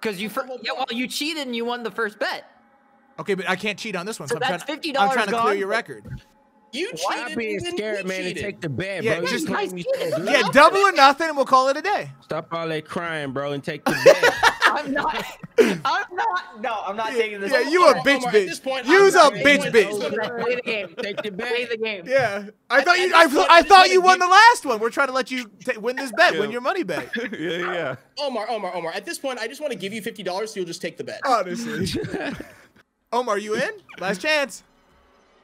because you. fir- yeah, well, you cheated and you won the first bet.
Okay, but I can't cheat on this one. So,
So
I'm
that's
trying,
$50
I'm trying to clear your record.
You
Stop
cheated.
being scared,
we
man, and take the bet,
Yeah,
bro. You
just-
claim you still do
Yeah, double or nothing, and we'll call it a day.
Stop all that crying, bro, and take the bet.
I'm not. I'm not. No, I'm not taking this.
Yeah, you a
Omar,
bitch,
Omar, at
bitch.
this point,
You's a
I'm-
bitch,
at
bitch.
this point-
Play the game.
take the bet.
Play the game.
Yeah, I thought you. I, I
I
thought you won the last one. We're trying to let you t- win this bet, win your money back.
yeah, yeah.
Omar, Omar, Omar. At this point, I just want to give you fifty dollars, so you'll just take the bet.
Honestly. Omar, you in? Last chance.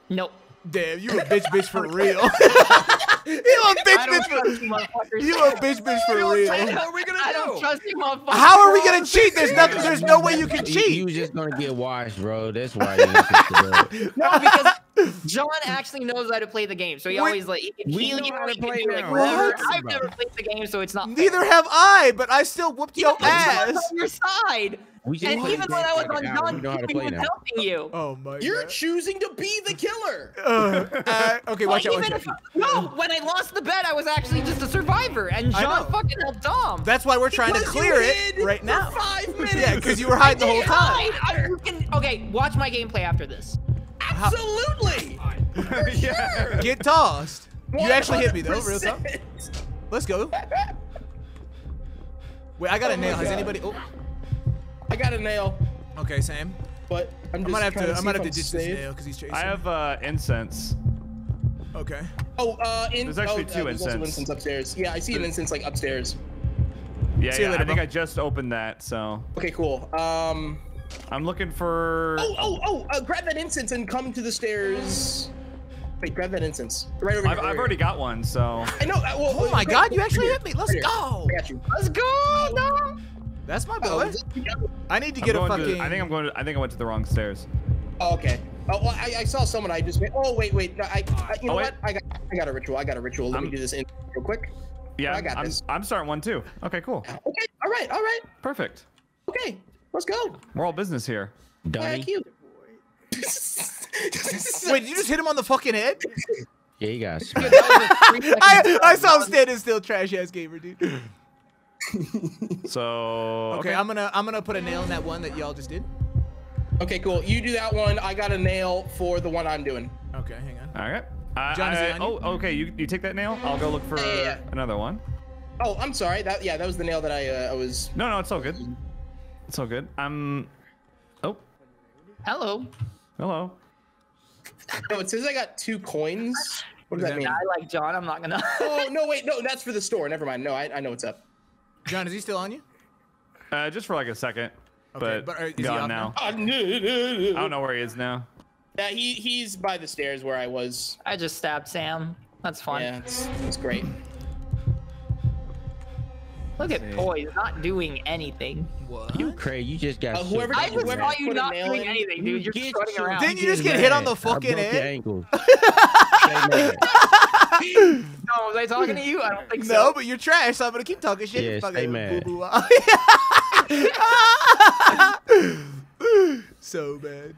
Nope.
Damn, you a bitch, bitch for real. you a bitch, bitch for.
trust you,
a bitch, bitch for real.
What are we gonna
I
do?
don't trust you, motherfuckers.
How are we gonna cheat? There's nothing. There's no way you can
You, you
cheat.
just gonna get washed, bro. That's why you didn't take the.
No, because John actually knows how to play the game, so he
Wait,
always like he can
we
heal
know how to play
do, like,
now.
whatever.
What?
I've never played the game, so it's not.
Neither
fair.
have I, but I still whooped your ass.
on your side,
We
and even when I was on
an.
John's
We know how to
team, he was helping you.
Oh my god.
You're
god.
choosing to be the killer.
Uh, uh, okay, watch
Like,
out. Watch
even
out.
if no, when I lost the bet, I was actually just a survivor, and John fucking helped Dom.
That's why we're trying to
Because you
clear it
hid
right
for
now.
Five minutes.
Yeah, because you were hiding the whole time.
I, I, you can, okay, watch my gameplay after this.
Absolutely.
yeah.
Get tossed. You actually hit me though, real talk.
100%.
Let's go. Wait, I got a
Oh my
nail. Has anybody? Oh,
I got a nail,
okay, Sam.
but I'm
I
just
might have
trying
to.
to
I
see
might
if
have to
I'm
ditch this nail because he's chasing.
I have uh, incense.
Okay.
Oh, uh, in,
There's actually
oh,
two
uh, there's
incense.
incense upstairs. Yeah, I see an incense like upstairs.
Yeah,
See you
yeah.
later,
I think. I just opened that, so
Okay, cool. Um.
I'm looking for.
Oh, oh, oh! Uh, grab that incense and come to the stairs. Wait, grab that incense. Right over
I've,
here.
I've already got one, so.
I know. uh, well,
Oh my
grab-
God! You actually hit me. Let's
right
go.
I got you.
Let's go, Dom.
That's my
Oh,
boy.
is it-
I need to get a
going to-
fucking.
I think I'm going. To, I think I went to the wrong stairs.
Oh, okay. Oh, well, I, I saw someone. I just went. Oh, wait, wait. no, I, I you know
Oh, wait.
what? I got, I got a ritual. I got a ritual. Let me
I'm-
do this in real quick.
Yeah,
I got
I'm,
this.
I'm starting one too. Okay, cool.
Okay. All right. All right.
Perfect.
Okay. Let's go.
We're all business here.
Donnie.
Thank you.
Wait, did you just hit him on the fucking head?
Yeah, you got
Dude, that was a three
I, I saw him standing still, trash ass gamer, dude.
So
Okay, I'm gonna I'm gonna put a nail in that one that y'all just did.
Okay, cool. You do that one. I got a nail for the one I'm doing.
Okay, hang on.
All right. I,
John,
I-
it on you?
oh, okay. You you take that nail. I'll go look for
Yeah, yeah, yeah.
another one.
Oh, I'm sorry. That yeah, that was the nail that I uh, I was.
No, no, it's all good. It's all good. I'm. Oh,
Hello.
hello.
No, it says I got two coins. What does that mean?
I like John. I'm not gonna.
Oh no, wait, no, that's for the store. Never mind. No, I, I know what's up.
John, is he still on you?
Uh, just for like a second, but,
but are- is
gone
off
now.
now?
I don't know where he is now.
Yeah, he he's by the stairs where I was.
I just stabbed Sam. That's fun.
Yeah, it's, it's great.
Look at
see.
boys not doing anything.
What?
You crazy? You just got.
Uh, whoever-
I just
whoever
saw you not doing
in-
anything, dude. You're
Get
just running
shook.
around.
Didn't you just get hit on the fucking
I broke
head?
Your ankles.
No, was I talking to you? I don't think so.
No, but you're trash, so I'm gonna keep talking shit.
Yeah,
Fucking
stay mad.
boo-boo. so bad,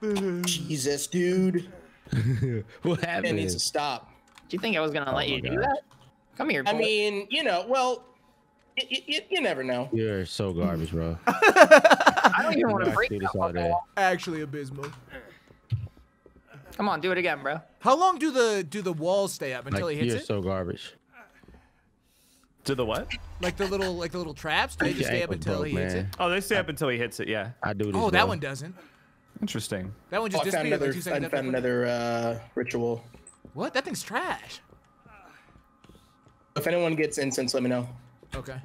dude.
Jesus, dude.
what
It
happened?
needs to stop.
Do you think I was gonna let
Oh
you
my
do that? Come here, boy.
I mean, you know, well, y- y- y- you never know.
You're so garbage, bro.
I don't even want to
I
break
this all day.
wall.
Actually abysmal.
Come on, do it again, bro.
How long do the do the walls stay up until
Like,
he hits
you're
it?
so garbage.
To the what?
like the little like the little traps? Do they just stay up until
broke,
he hits it?
Oh, they stay up until he hits it. Yeah.
I do this.
Oh, that
bro.
one doesn't.
Interesting.
That one just
I found
disappeared
another.
like two seconds
I found
I put it-
another uh, ritual.
What? That thing's trash.
If anyone gets incense, let me know.
Okay.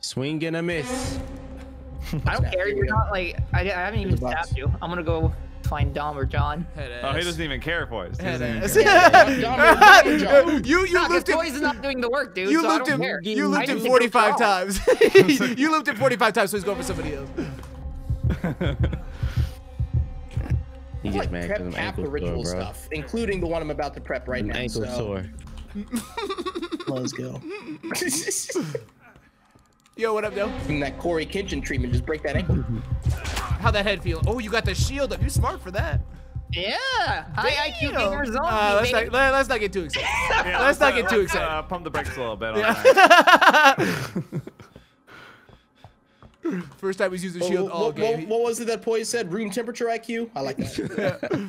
Swing and a miss.
I don't care. You're not like I, I haven't even
Here's
stabbed you. I'm gonna go find Dom or John.
Oh, he doesn't even care for us. He
Head
doesn't even
ass.
care.
John, John,
you you
Nah, 'cause
looped
Toys
him.
is not doing the work, dude.
You
so I
looped him.
care.
You
I
looped him
didn't think it was
45 times. you looped him 45 times, so he's going for somebody else.
He
I
gets
like
mad
prep
because I'm
half the
ankle
ritual
sore, bro.
stuff, including the one I'm about to prep right
I'm
now.
ankle
so
sore.
Let's go.
Yo, what up, though?
From that Corey Kitchen treatment, just break that ankle.
How that head feel? Oh, you got the shield up. You smart for that.
Yeah. High IQ
Damn.
gamer zone.
Uh, let's, not, let, us not get too excited.
Yeah,
Let's not
uh,
get too
let's,
excited.
Uh, pump the brakes a little bit. On that.
First time he's used a
What,
shield all
what,
game.
what, what was it that Poise said? Room temperature IQ? I like that.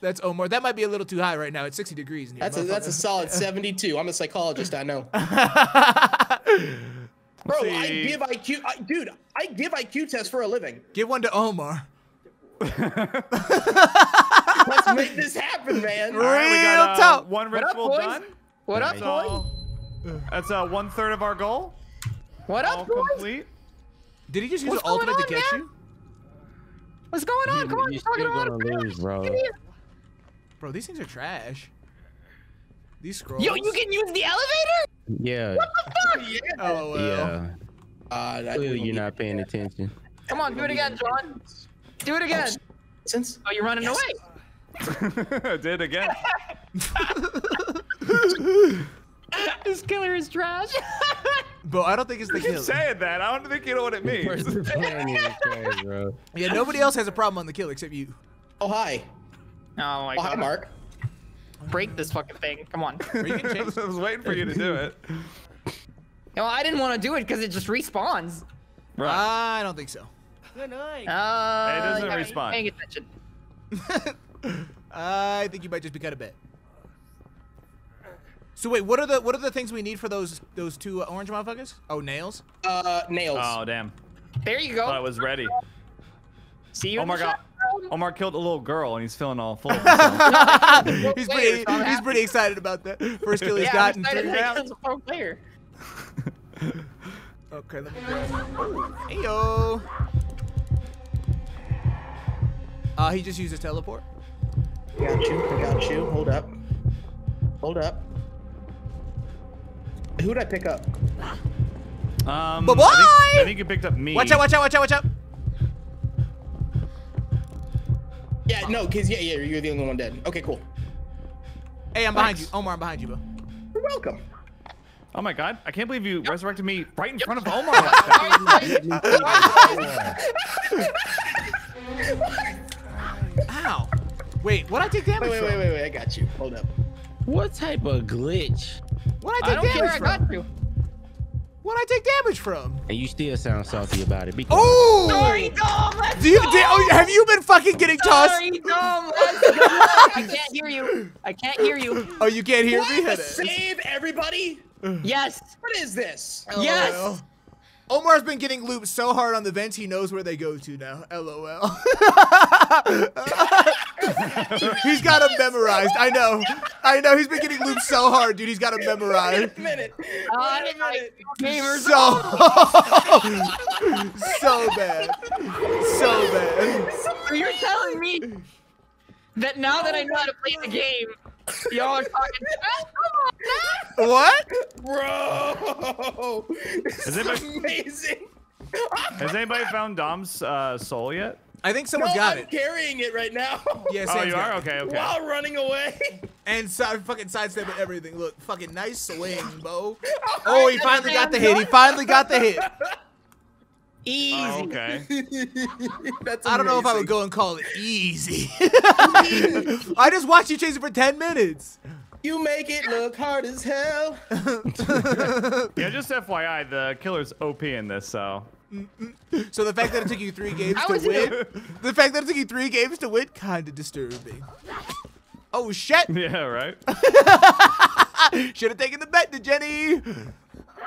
That's Omar. That might be a little too high right now. It's 60 degrees in here.
That's a that's a solid 72. I'm a psychologist, I know. Bro, I give IQ, I, dude. I give IQ tests for a living.
Give one to Omar.
Let's make this happen, man.
All right, we
Real
got uh,
talk.
one
What up,
ritual
boys?
done.
What up,
Nice.
boys?
That's uh, one third of our goal.
What
All
up, boys?
complete.
Did he just use
What's
the ultimate
going
to
on,
get
man?
you?
What's going on?
You-
Come on,
you
you're talking
still
about
gonna lose, bro.
Get in.
Bro, these things are trash. These scrolls.
Yo, you can use the elevator?
Yeah. What the fuck? yeah.
Oh, well.
Yeah.
Uh,
Clearly you're not paying attention.
Come on, do it again, John. Do it again.
Since
Oh, you're running away.
Did again.
This killer is trash.
But I don't think it's the
Keep
kill.
saying that. I don't think you know what it means.
Person playing is trash, bro.
Yeah, nobody else has a problem on the kill except you.
oh hi,
oh my
oh hi,
god.
Mark.
Break this fucking thing. Come on.
Or you can change.
I was waiting for you to do it.
No, I didn't want to do it because it just respawns.
Right.
I don't think so. Good night.
Uh,
doesn't
you gotta-
respawn.
Paying attention.
I think you might just be kind of bit. So wait, what are the what are the things we need for those those two uh, orange motherfuckers? Oh, nails.
Uh, nails.
Oh damn.
There you
go. I was ready.
See you.
Oh
in
my
the
god.
shop, bro.
Omar killed a little girl and he's feeling all full of
he's pretty he's pretty excited about that. First kill he's
Yeah, I'm
gotten.
excited that he
rounds.
kills a pro player.
Okay, let me grab. Hey yo. Uh, he just used his teleport.
Got you. I got you. Hold up. Hold up. Who did I pick up?
Um,
Bye-bye!
I think, I think you picked up me.
Watch out! Watch out! Watch out! Watch out!
Yeah, no, cause yeah, yeah, you're the only one dead. Okay, cool.
Hey, I'm behind you, Omar. I'm behind you, bro.
You're welcome.
Oh my god, I can't believe you resurrected me right in front of Omar like.
Ow. Wait, what I take damage
Wait, wait,
from?
wait, wait, wait. I got you. Hold up.
What type of glitch?
What I
I
take
don't care.
damage
I got you.
What I take damage from?
And you still sound salty about it. Be.
Oh!
Sorry, Dom. Let's
Do you,
go.
did, oh, have you been fucking getting tossed?
Sorry, Dom. Let's go. I can't hear you. I can't hear you.
Oh, you can't hear
What?
me?
Save everybody?
Yes.
What is this?
Yes.
Oh, Omar's been getting looped so hard on the vents, he knows where they go to now. LOL. he's got them memorized. I know. I know. He's been getting looped so hard, dude. He's got them memorized.
Wait a minute.
Uh,
Wait a minute.
gamers.
So, so bad. So bad.
So you're telling me that now that I know how to play the game, y'all are talking. Oh,
What?
Bro! This is
anybody-
amazing.
Has anybody found Dom's uh, soul yet?
I think
No,
someone's got
I'm
it.
carrying it right now.
Yeah,
Oh, you are?
it.
Okay, okay.
While running away.
And so, fucking sidestepping everything. Look, fucking nice swing, Bo. Oh, he finally got the hit. He finally got the hit.
Easy.
Oh, okay.
That's
I don't know if I would go and call it easy. I just watched you chase it for 10 minutes.
You make it look hard as hell.
Yeah, just FYI, the killer's OP in this, so.
So the fact that it took you three games to
is it
win, the fact that it took you three games to win, kind of disturbing. Oh shit!
Yeah, right?
Should have taken the bet to Jenny.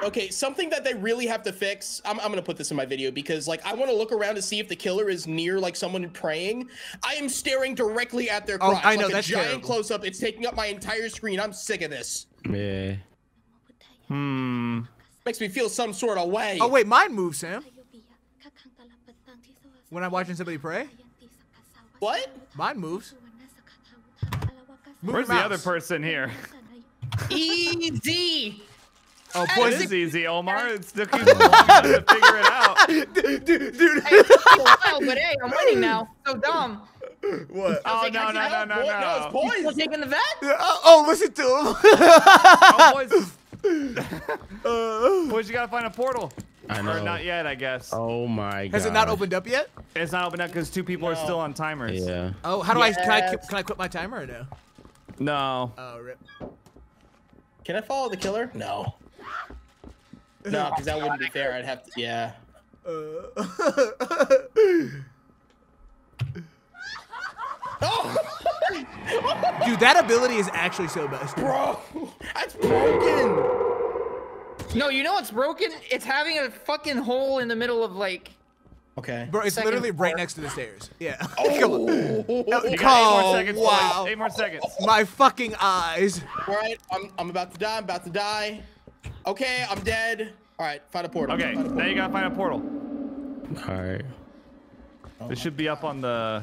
Okay, something that they really have to fix. I'm, I'm gonna put this in my video because, like, I want to look around to see if the killer is near, like, someone praying. I am staring directly at their
Oh,
crotch,
I know,
like
that's
a giant
terrible.
close up. It's taking up my entire screen. I'm sick of this.
Yeah.
Hmm.
Makes me feel some sort of way.
Oh wait, mine moves, Sam. When I'm watching somebody pray,
What?
mine moves. Move
Where's
your
the other person here?
Easy.
Oh,
It
poison.
is easy, Omar. It still keeps long to figure it out.
dude, dude, dude.
Hey, it took a while, but hey, I'm winning now. So dumb.
what?
Oh,
like,
no,
I
no, no, no,
no,
no.
it's
Still taking the bet?
Oh, oh, listen to him.
Oh, boys,
Uh,
boys, you gotta find a portal.
I
Or
know.
not yet, I guess.
Oh my god.
has it not opened up yet?
It's not open up because two people are still on timers.
Yeah.
Oh, how do I can I can I quit my timer or no?
No.
Oh, rip.
Can I follow the killer? No. No, because that wouldn't be fair. I'd have to. Yeah.
Uh,
Oh,
dude, that ability is actually so best.
bro, that's broken.
No, you know what's broken? It's having a fucking hole in the middle of like.
Okay.
Bro, it's
Second
literally right
floor.
next to the stairs. Yeah. Come on.
Oh.
You got eight
Oh,
more seconds,
wow.
boys. Eight more seconds.
My fucking eyes.
All right, I'm, I'm about to die. I'm about to die. Okay, I'm dead. All right, find a portal.
Okay,
Find a
now you gotta find a portal.
All right.
This should be up on the.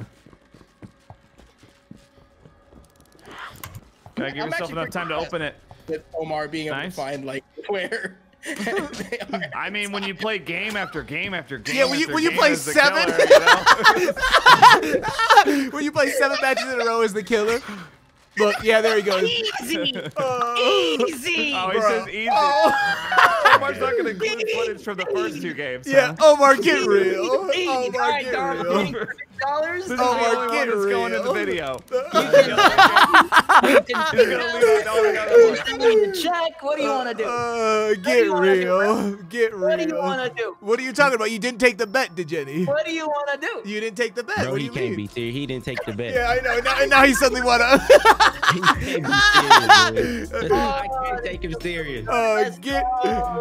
Gotta give
I'm
yourself enough time to open it.
With Omar being able to find like where.
I mean, when you play game after game after game.
Yeah, when you- when you play seven-
killer, you know?
when you play seven matches in a row as the killer. Look, yeah, there he goes.
Easy.
Oh.
Easy.
Oh, he
Bro.
says easy.
Oh.
Omar's not gonna include footage from the first two games.
Yeah,
huh?
Omar, get real. Omar, get real.
Winning for dollars.
This is
Oh,
the
my
only
get
one that's going in the
real.
video.
You
He's gonna leave it all the other ones.
can need to check. What do you want to do?
Uh, get
you wanna do,
real. Get real.
What do you want to do?
What are you talking about? You didn't take the bet, did Jenny?
What do you want to do?
You didn't take the bet.
Bro,
what do
he
you
can't
mean?
be serious. He didn't take the bet.
Yeah, I know. Now, now he suddenly wanna.
He can't be serious. boy. I can't take him serious.
uh, get,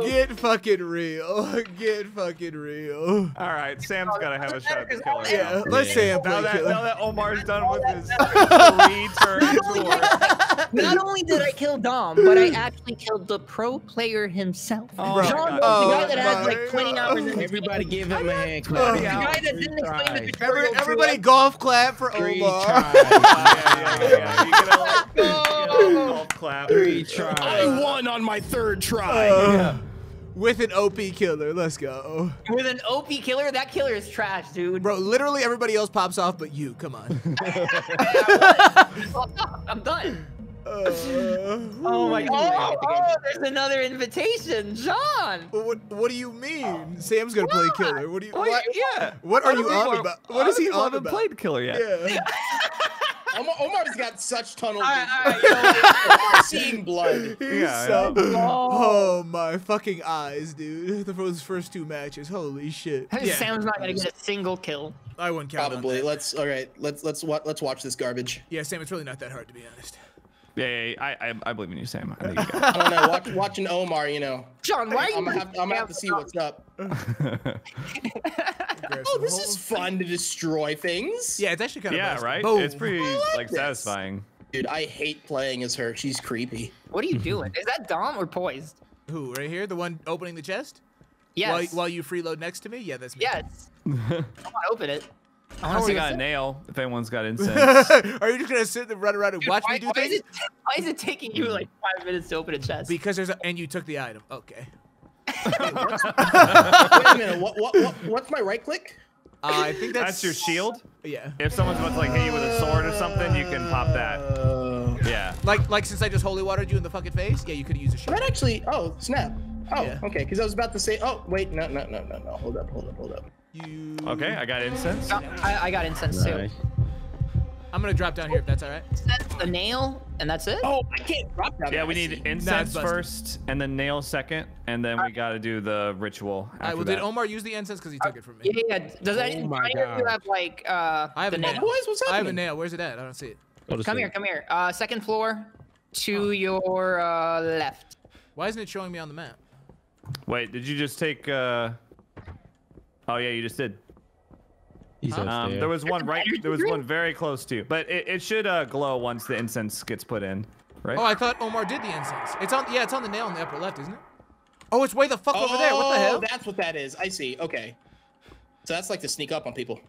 get fucking real. Get fucking real.
All right, Sam's gotta have a shot at the killer.
Yeah,
now.
let's
Yeah.
say
Now that, now that Omar's done with his three turn tour.
Not only did I kill Dom, but I actually killed the pro player himself.
Oh,
John
my
was the guy that had
Oh,
like 20 hours in the
Everybody give him a hand
Oh.
clap.
The guy that didn't explain the tutorial
Every, everybody golf clap for
Three
Omar.
tries.
Yeah, yeah, yeah, yeah. You get a, you get a
Go.
golf clap.
Three
I won on my third try.
Uh, With an OP killer. Let's go.
With an OP killer, that killer is trash, dude.
Bro, literally everybody else pops off but you. Come on.
I'm done.
Uh,
Oh my god. Oh, oh, there's another invitation, John.
What, what do you mean? Sam's gonna play killer. What do you?
Wait,
What,
yeah.
what are you on about? What is
other
is he
people
on
haven't
about?
played killer yet.
Yeah.
Omar, Omar's got such tunnel vision.
right, all right, you know
seeing blood.
Yeah,
so.
Oh.
Oh my fucking eyes, dude! The those first two matches, holy shit. Yeah,
Sam's not gonna get a single kill.
I wouldn't count on
Probably.
that.
Let's. All right. Let's let's wa- let's watch this garbage.
Yeah, Sam, it's really not that hard to be honest.
Yeah, yeah, yeah, I, I, I believe in you, Sam. I think you
I don't know. Watch, watching Omar, you know.
John, why?
I'm gonna have, I'm gonna have to see what's up. Oh, this is fun to destroy things.
Yeah, it's actually kind of
Yeah, right.
Boom.
It's pretty
like
like satisfying.
Dude, I hate playing as her. She's creepy.
What are you doing? Is that Dom or Poiised?
Who right here? The one opening the chest?
Yes.
While, while you freeload next to me? Yeah, that's me.
yes. I want to open it. I
I
want to
only
see
got a nail. If anyone's got incense.
Are you just gonna sit and run around and watch
why,
me do
why is,
things?
it, why is it taking you like five minutes to open a chest?
Because there's a and you took the item. Okay.
Wait a minute. What, what, what, what's my right click?
Uh, I think that's
That's your shield.
Yeah.
If someone's about to like hit you with a sword or something, you can pop that.
Uh,
Yeah.
Like like since I just holy watered you in the fucking face, yeah, you could use a shield.
that actually. Oh, snap. Oh,
Yeah.
okay. Because I was about to say. Oh, wait. No, no, no, no, no. Hold up. Hold up. Hold up.
You.
Okay, I got incense.
Oh, I, I got incense too.
Nice.
I'm gonna drop down here if that's all right.
That's the nail, and that's it.
Oh, I can't drop that.
Yeah, we need incense
busted.
first, and then nail second, and then we gotta do the ritual after
right. Well,
that.
did Omar use the incense because he took it from me?
Yeah, yeah. yeah. Does that?
Oh my
any of you have like uh?
I have
the
a
nail?
nail.
Boys, what's
I have a nail. Where's it at? I don't see it.
Go to
Come
sleep.
here, come here. Uh, second floor, to your uh, left.
Why isn't it showing me on the map?
Wait, did you just take? uh Oh yeah, you just did.
He's
Um, there was one right. There was one very close to you, but it, it should uh, glow once the incense gets put in, right?
Oh, I thought Omar did the incense. It's on. Yeah, it's on the nail in the upper left, isn't it? Oh, it's way the fuck over there. What the
Oh,
hell?
That's what that is. I see. Okay. So that's like to sneak up on people.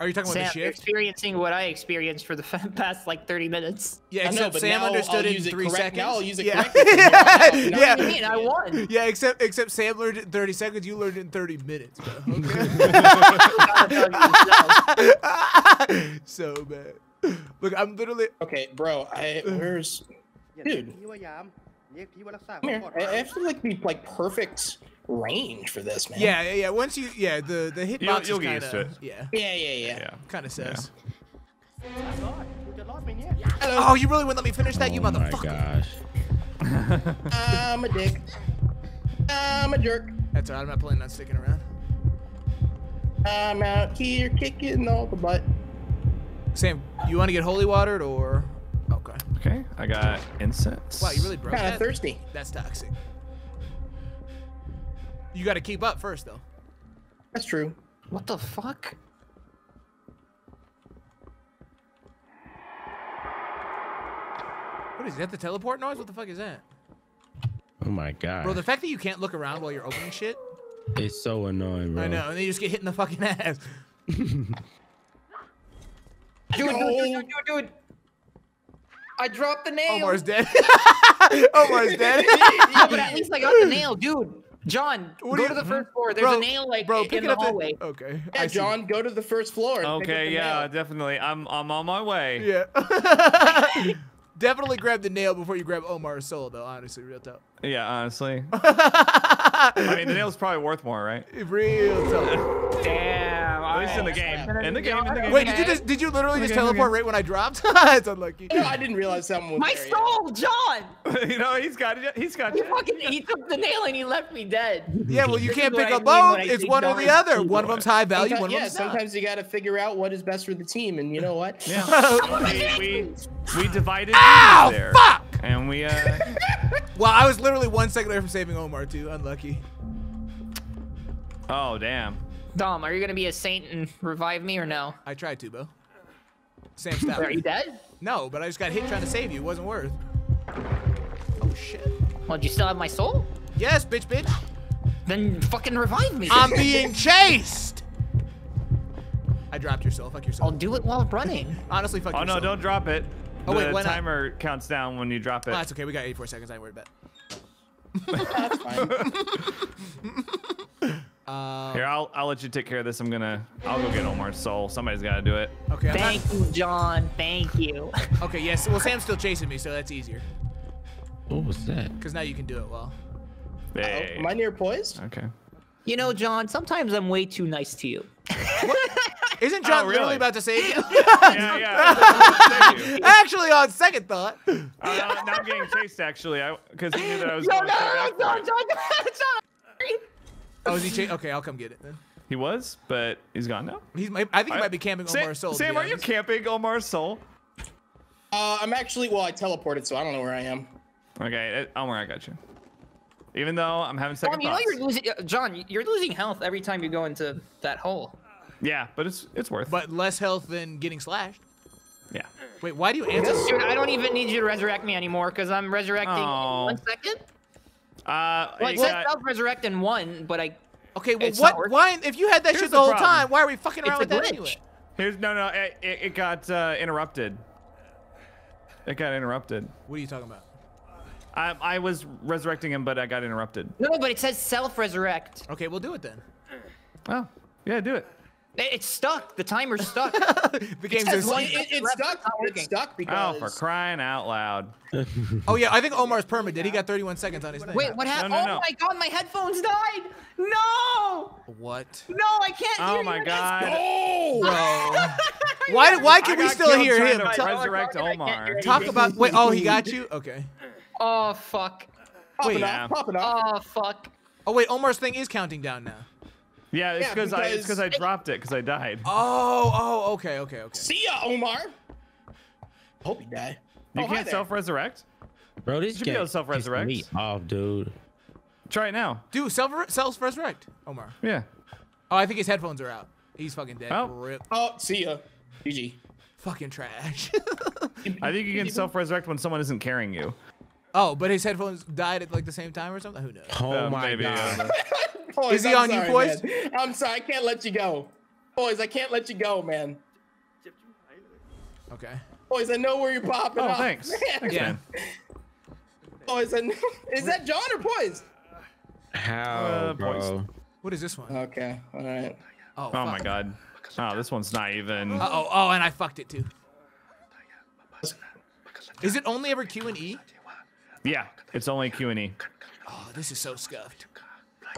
Are you talking
Sam,
about the shift?
Experiencing what I experienced for the past like 30 minutes.
Yeah, except
know,
Sam understood it in three seconds.
Now I'll use it
yeah.
correctly.
yeah,
you know
yeah.
I, mean? I won.
Yeah, except except Sam learned it in 30 seconds. You learned it in 30 minutes. Bro. So bad. Look, I'm literally.
Okay, bro. I, where's dude? Come here. I have to like be like perfect range for this, man.
Yeah, yeah, yeah. Once you, yeah, the the hitbox
you'll, you'll is
kind of, yeah.
yeah, yeah, yeah,
yeah,
kind of says. Oh, you really wouldn't let me finish that,
oh you
motherfucker!
My gosh.
I'm a dick. I'm a jerk.
That's alright. I'm not playing. on sticking around.
I'm out here kicking all the butt.
Sam, you want to get holy watered or? Okay.
Okay, I got incense.
Wow, you really broke.
Kind of thirsty.
That's toxic. You got to keep up first, though.
That's true.
What the fuck?
What is that? The teleport noise? What the fuck is that?
Oh my god.
Bro, the fact that you can't look around while you're opening shit.
it's so annoying, bro.
I know, and then you just get hit in the fucking ass.
Dude, dude, dude, dude, dude. I dropped the nail.
Omar's dead. Omar's dead.
No, but at least I got the nail, dude. John,
What
go
do
to the mm-hmm. first floor. There's
bro,
a nail like
bro,
in
pick it
the
up.
hallway.
The, okay.
Yeah, John, go to the first floor. And pick up
Okay,
the
yeah,
nail.
definitely. I'm I'm on my way.
Yeah. Definitely grab the nail before you grab Omar's soul, though. Honestly, real talk.
Yeah, honestly. I mean, the nail's probably worth more, right?
Real talk.
Damn.
At least in the game. In the game. In the game.
Wait, did you just did you literally just
Okay, okay.
teleport right when I dropped? it's unlucky.
No, I didn't realize someone was
My
there yet.
soul, John.
you know, he's got it. He's got
He fucking he took the nail and he left me dead.
Yeah, well, you can't pick
what I
up both. It's one or the other.
evil.
One of them's high value.
Sometimes,
One of
yeah,
them's not.
sometimes you got to figure out what is best for the team, and you know what?
Yeah. we, we we divided
Ow!
there.
Fuck!
And we uh
Well, I was literally one second away from saving Omar too. Unlucky.
Oh damn.
Dom, are you gonna be a saint and revive me or no?
I tried to, Bo. Sam, stop.
Are you dead?
No, but I just got hit trying to save you. It wasn't worth. Oh shit.
Well, do you still have my soul?
Yes, bitch, bitch.
Then fucking revive me.
I'm being chased. I dropped your soul. Fuck your
I'll do it while running.
Honestly, fuck
Oh
your
no, don't drop it.
Oh,
the
wait, why not?
timer counts down when you drop it.
Oh, that's okay. We got 84 seconds. I ain't worried about.
That's fine.
Uh,
Here, I'll I'll let you take care of this. I'm gonna I'll go get Omar's soul. Somebody's got to do it.
okay. I'm not-
Thank you, John. Thank you.
okay. Yes. Well, Sam's still chasing me, so that's easier.
What was that?
Cause now you can do it well.
Hey.
Am I near Poiised?
Okay.
You know, John, sometimes I'm way too nice to you.
Isn't John
Oh,
literally
really?
about to save you?
Yeah, yeah.
Actually, on second thought.
Uh, now I'm getting chased actually, because he knew that I was
No,
going
no,
straight
no,
after
John. John, John.
Oh, is he? Cha- okay, I'll come get it then.
He was, but he's gone now.
He's. I think he
I-
might be camping
Sam,
Omar's soul.
Sam, are you camping Omar's soul?
Uh, I'm actually, well, I teleported, so I don't know where I am.
Okay, uh, Omar, I got you. Even though I'm having second
Tom, you know you're losing, uh, John. You're losing health every time you go into that hole.
Yeah, but it's it's worth.
But less health than getting slashed.
yeah.
Wait, why do you answer?
Dude, I don't even need you to resurrect me anymore because I'm resurrecting
Oh.
in one second.
Uh,
Well, it
you
said
got-
self-resurrect in one, but I.
Okay, well,
It's
what? Why? If you had that
Here's
shit
the
the whole
problem.
time, why are we fucking around
a
with that anyway?
here's no no. It, it, it got uh, interrupted. It got interrupted.
What are you talking about?
I I was resurrecting him, but I got interrupted.
No, no, but it says self-resurrect.
Okay, we'll do it then.
Oh, yeah, do it.
It- It's stuck. The timer's stuck.
The game's
says
just.
It, it, it's
Left,
stuck.
it's not
It's
working.
stuck
Oh, for crying out loud.
Oh yeah, I think Omar's perma did. He got 31 seconds on his thing.
Wait, what happened?
no,
oh
no.
my god, my headphones died. No,
What?
no, I can't.
Oh
hear
my god.
Oh!
Bro. Why? Why can we still hear him?
to
Talk,
resurrect
I
Omar.
talk about. Wait. Oh, he got you. Okay.
Oh fuck.
Popping
Wait.
off, popping off.
Oh fuck.
Oh wait, Omar's thing is counting down now.
Yeah, it's
Yeah,
because I it's because I dropped it because I died.
Oh. Oh. Okay. Okay. Okay.
See ya, Omar. Hope you die.
You
oh,
can't self-resurrect.
Bro, this
should be able to self-resurrect.
pissed me off, dude.
Try it now.
Dude, self self resurrect. Omar.
Yeah.
Oh, I think his headphones are out. He's fucking dead.
Oh.
Rip.
Oh, see ya. GG.
Fucking trash.
I think you can self-resurrect when someone isn't carrying you.
oh, but his headphones died at like the same time or something. Who knows?
Oh
Uh,
my
maybe,
god.
uh,
Boys,
Is he
I'm
on you, boys?
man. I'm sorry. I can't let you go. Boys, I can't let you go, man.
Okay.
Boys, I know where you're popping
oh,
off.
thanks. Thanks,
Yeah.
Boys, I know. Is that John or Poise?
How,
Uh,
bro?
boys.
What is this one?
Okay, all right.
Oh.
Oh my god. Oh, this one's not even.
Uh oh. Oh, and I fucked it too. Is it only ever Q and E?
Yeah, it's only Q and E.
Oh, this is so scuffed.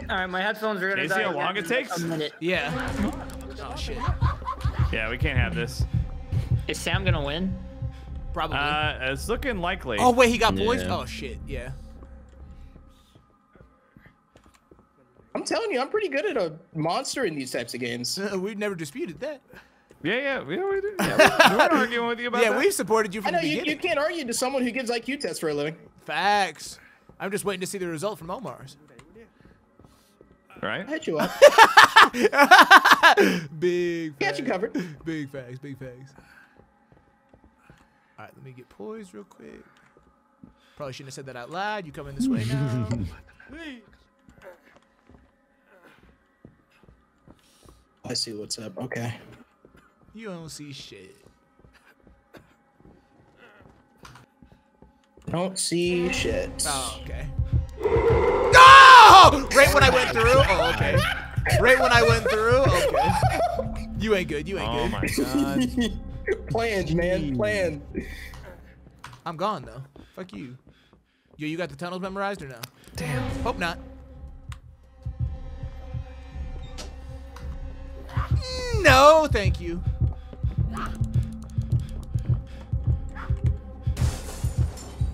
All right, my headphones are gonna
Can you
die.
see how long it takes?
A minute.
Yeah. Oh shit.
Yeah, we can't have this.
Is Sam gonna win?
Probably.
Uh, it's looking likely.
oh wait, he got poisoned.
Yeah.
Oh shit. Yeah.
I'm telling you, I'm pretty good at a monster in these types of games.
We've never disputed that.
Yeah, yeah, we, we, did- yeah, we, we weren't arguing with you about
Yeah,
that.
we've supported you
I
from
know
the
you,
beginning.
you can't argue to someone who gives IQ tests for a living.
Facts. I'm just waiting to see the result from Omar's.
I
right?
hit you up.
Big.
Got you covered.
Big facts. Big facts. All right, let me get poised real quick. Probably shouldn't have said that out loud. You coming this way now?
I see what's up. Okay.
you don't see shit.
Don't see shit.
Oh, okay. Ah! No! Right when I went through. Oh, oh okay. Right when I went through. Okay. You ain't good. You ain't
Oh
good.
Oh my god.
Planned, man. Planned.
I'm gone though. Fuck you. Yo, you got the tunnels memorized or no? Damn. Hope not. No, thank you.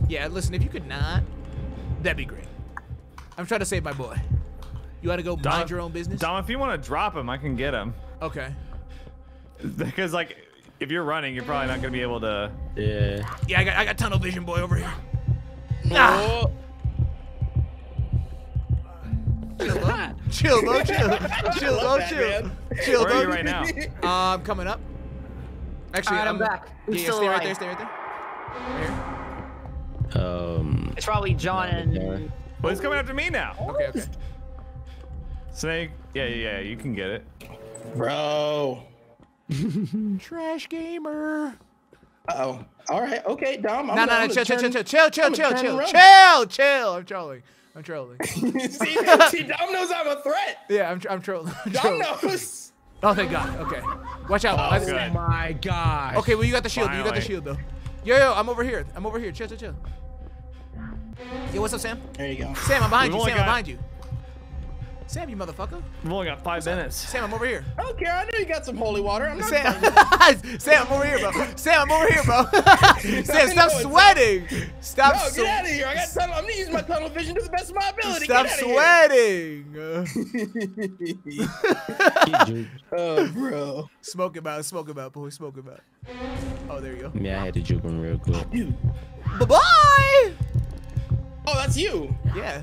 Yeah, listen, if you could not, that'd be great. I'm trying to save my boy. You gotta go mind your own business?
Dom, if you want to drop him, I can get him.
Okay.
Because like, if you're running, you're probably not gonna be able to.
Yeah.
Yeah, I got, I got tunnel vision boy over here. Nah.
Oh,
Chill, bro. Chill. Chill, bro.
love that,
Chill.
man.
Chill,
Where are you right now?
Uh, I'm coming up. Actually,
Alright, I'm
I'm
back. Who's
Yeah, yeah,
still
stay right there. Stay right there. Right here.
Um.
It's probably John and.
Well, he's coming after me now.
Okay, okay.
Snake. Yeah, yeah, yeah. You can get it.
bro.
Trash gamer.
Uh-oh. All right. Okay, Dom. I'm
No,
gonna-
no,
I'm
no. Chill, chill, chill, chill, chill, chill,
I'm
chill, chill, chill, chill. I'm trolling. I'm trolling.
see, see, Dom knows I'm a threat.
Yeah, I'm, I'm trolling. I'm
Dom
trolling.
knows.
Oh, thank God. Okay. Watch out. Oh, I-
good.
Oh my gosh.
Okay, well, you got the shield. You got the shield, though. Yo, yo, I'm over here. I'm over here. Chill, chill, chill. Yo, what's up, Sam?
There you go.
Sam, I'm behind
We've
you.
only
Sam, I'm behind you. Sam, you motherfucker.
We've only got five minutes.
Sam, I'm over here.
I don't care. I know you got some holy water. I'm not
Sam,
fighting.
Sam, I'm over here, bro. Sam, I'm over here, bro. Sam,
I
stop
know it's-
sweating. Stop
No, get out of here. I got tunnel. I'm gonna use my tunnel vision to the best of my ability.
Stop
get
sweating.
Oh, bro.
smoke him out, smoke him out, boy, smoke him out. Oh, there you go.
Yeah, I had to juke him real quick.
Dude.
Bye bye.
Oh, that's you.
Yeah.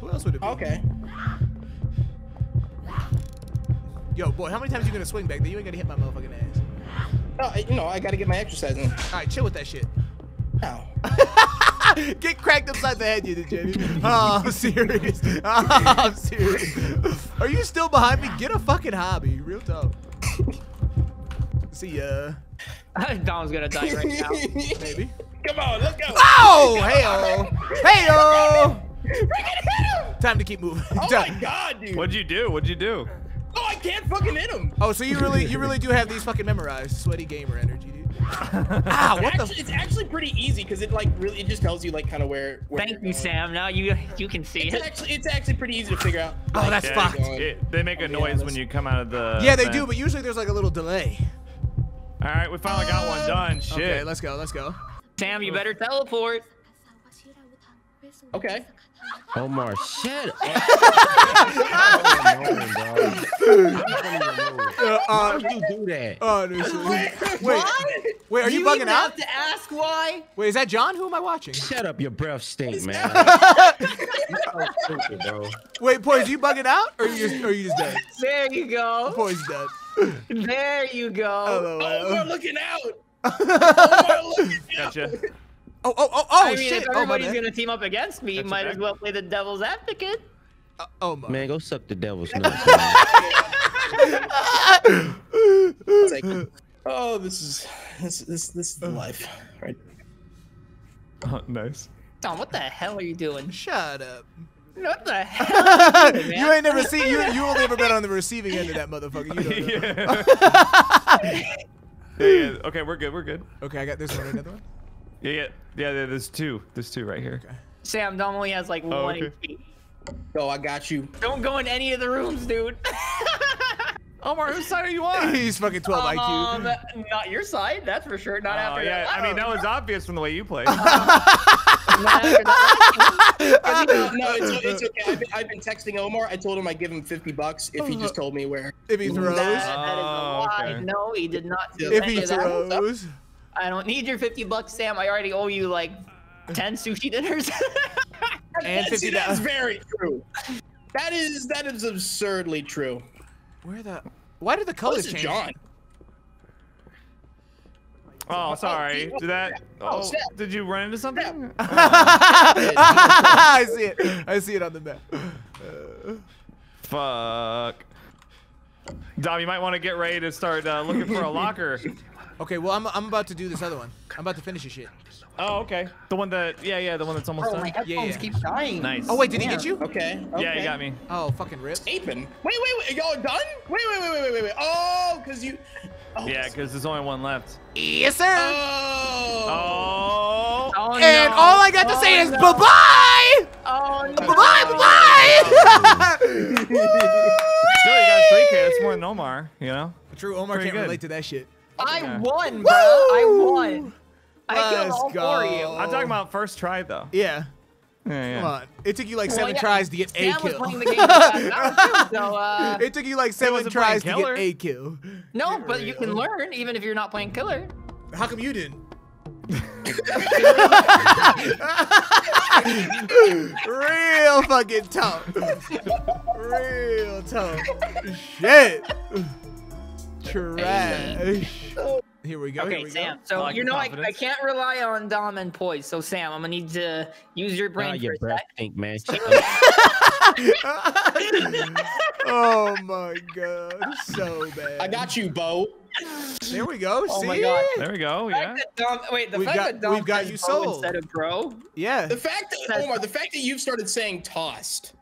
Who else would it be?
Okay.
Yo, boy, how many times you gonna swing back there? You ain't gonna hit my motherfucking ass.
No, I- you know, I gotta get my exercise in.
All right, chill with that shit.
Ow.
Get cracked upside the head, you Jenny. Oh, I'm serious. Oh, I'm serious. Are you still behind me? Get a fucking hobby. Real talk. See ya.
I think Dom's gonna die right now.
Maybe.
Come on, let's go.
Oh, hey-oh. Hey-oh. Time to keep moving.
Oh my god, dude.
What'd you do? What'd you do?
Oh, I can't fucking hit him.
Oh, so you really, you really do have these fucking memorized. Sweaty gamer energy, dude. ah, what
actually,
the?
It's actually pretty easy because it like really it just tells you like kind of where. where
Thank
you're going.
Sam. Now you you can see
It's
it.
actually it's actually pretty easy to figure out.
Oh, that's
Yeah,
fucked.
it- they make a
I'll be
noise when you come out of the.
Yeah, they
thing.
do, but usually there's like a little delay.
All right, we finally got one done. Shit.
Okay, let's go, let's go.
Sam, you better teleport.
Okay.
Omar, shut up. I'm annoying.
Uh,
Why
uh,
would you do that?
honestly. Wait, wait, wait, are you,
you
bugging
even
out?
have to ask why?
Wait, is that John? Who am I watching?
Shut up, your breath stink, man. So stupid, bro.
Wait, Poise, you bugging out? Or you just, or you just dead?
There you go.
Poise dead.
There you go.
Oh,
Oh, we're looking out. Oh, we're looking out.
Gotcha.
oh, oh, oh, oh,
I mean,
shit.
if
Oh,
everybody's
bad.
gonna team up against me,
That's
might
okay.
as well play the devil's advocate.
Uh, oh, my.
Man, go suck the devil's nuts,
like, oh, this is this this this is the life, right?
Oh, nice.
Tom, what the hell are you doing?
Shut up.
What the hell? are you doing,
You ain't never seen you. You only ever been on the receiving end of that motherfucker. You don't know.
Yeah. yeah, yeah. Okay, we're good. We're good.
Okay, I got this one. Another one.
Yeah, yeah, yeah. yeah, There's two. There's two right here.
Sam Dom only has like
Oh,
one
okay.
Oh, I got you.
Don't go in any of the rooms, dude.
Omar, whose side are you on?
He's fucking 12
um,
IQ.
not your side, that's for sure. Not
Oh
after
yeah,
that.
I mean that was obvious from the way you played.
Not.
No, it's, it's okay. I've been, I've been texting Omar. I told him I'd give him 50 bucks if he just told me where.
If he throws.
That, that is a
Oh,
lie.
okay.
No, he did not do
If he
of that.
throws.
I don't need your 50 bucks, Sam. I already owe you like 10 sushi dinners.
And
See,
50
that's very true. That is that is absurdly true.
Where the? Why did the
Oh,
colors change?
John.
Oh, sorry. Did that?
Oh,
Oh, did you run into something?
I see it. I see it on the map. Uh,
Fuck. Dom, you might want to get ready to start uh, looking for a locker.
okay, well I'm, I'm about to do this other one. I'm about to finish this shit.
Oh, okay. The one that, yeah, yeah, the one that's almost
Bro,
done.
my headphones
Yeah, yeah.
keep dying.
Nice.
Oh wait, did he get you?
Okay. okay.
Yeah, you got me.
Oh fucking rip.
Apin. Wait, wait, wait. Y'all done? Wait, wait, wait, wait, wait, wait, wait. Oh, because you. Oh,
Yeah, because there's only one left.
Yes sir.
Oh.
Oh.
Oh,
and
no.
all I got to
Oh,
say is
no.
bye bye.
Oh, no.
Bye bye.
Still, you got 3K. That's more than Omar, you know?
True, Omar
Pretty
can't
good.
relate to that shit.
I
Yeah.
won, bro. I won. I killed
Let's
all four of you.
go.
I'm talking about first try, though.
Yeah.
Yeah, yeah.
Come on. It took you like
Well,
seven
yeah,
tries to get a
Sam was
kill.
playing the game for half an hour, too, so uh,
it took you like seven tries to get a kill.
no, but you can learn even if you're not playing killer.
How come you didn't? Real fucking tough. Real tough. Shit. Trash. Here we go.
Okay,
here we
Sam.
Go.
So
like
you know I, I can't rely on Dom and Poise. So Sam, I'm gonna need to use your
Nah,
brain ah,
your
for a
breath
sec.
stink, man.
oh my god. So bad.
I got you, Bo.
There we go.
Oh
See?
my God.
There we go. Yeah.
fact that Dom, wait, the
We've
fact
got-
that Dom
we've got you
bro
sold.
instead of bro.
Yeah.
The fact that
Says-
Omar, the fact that you've started saying tossed.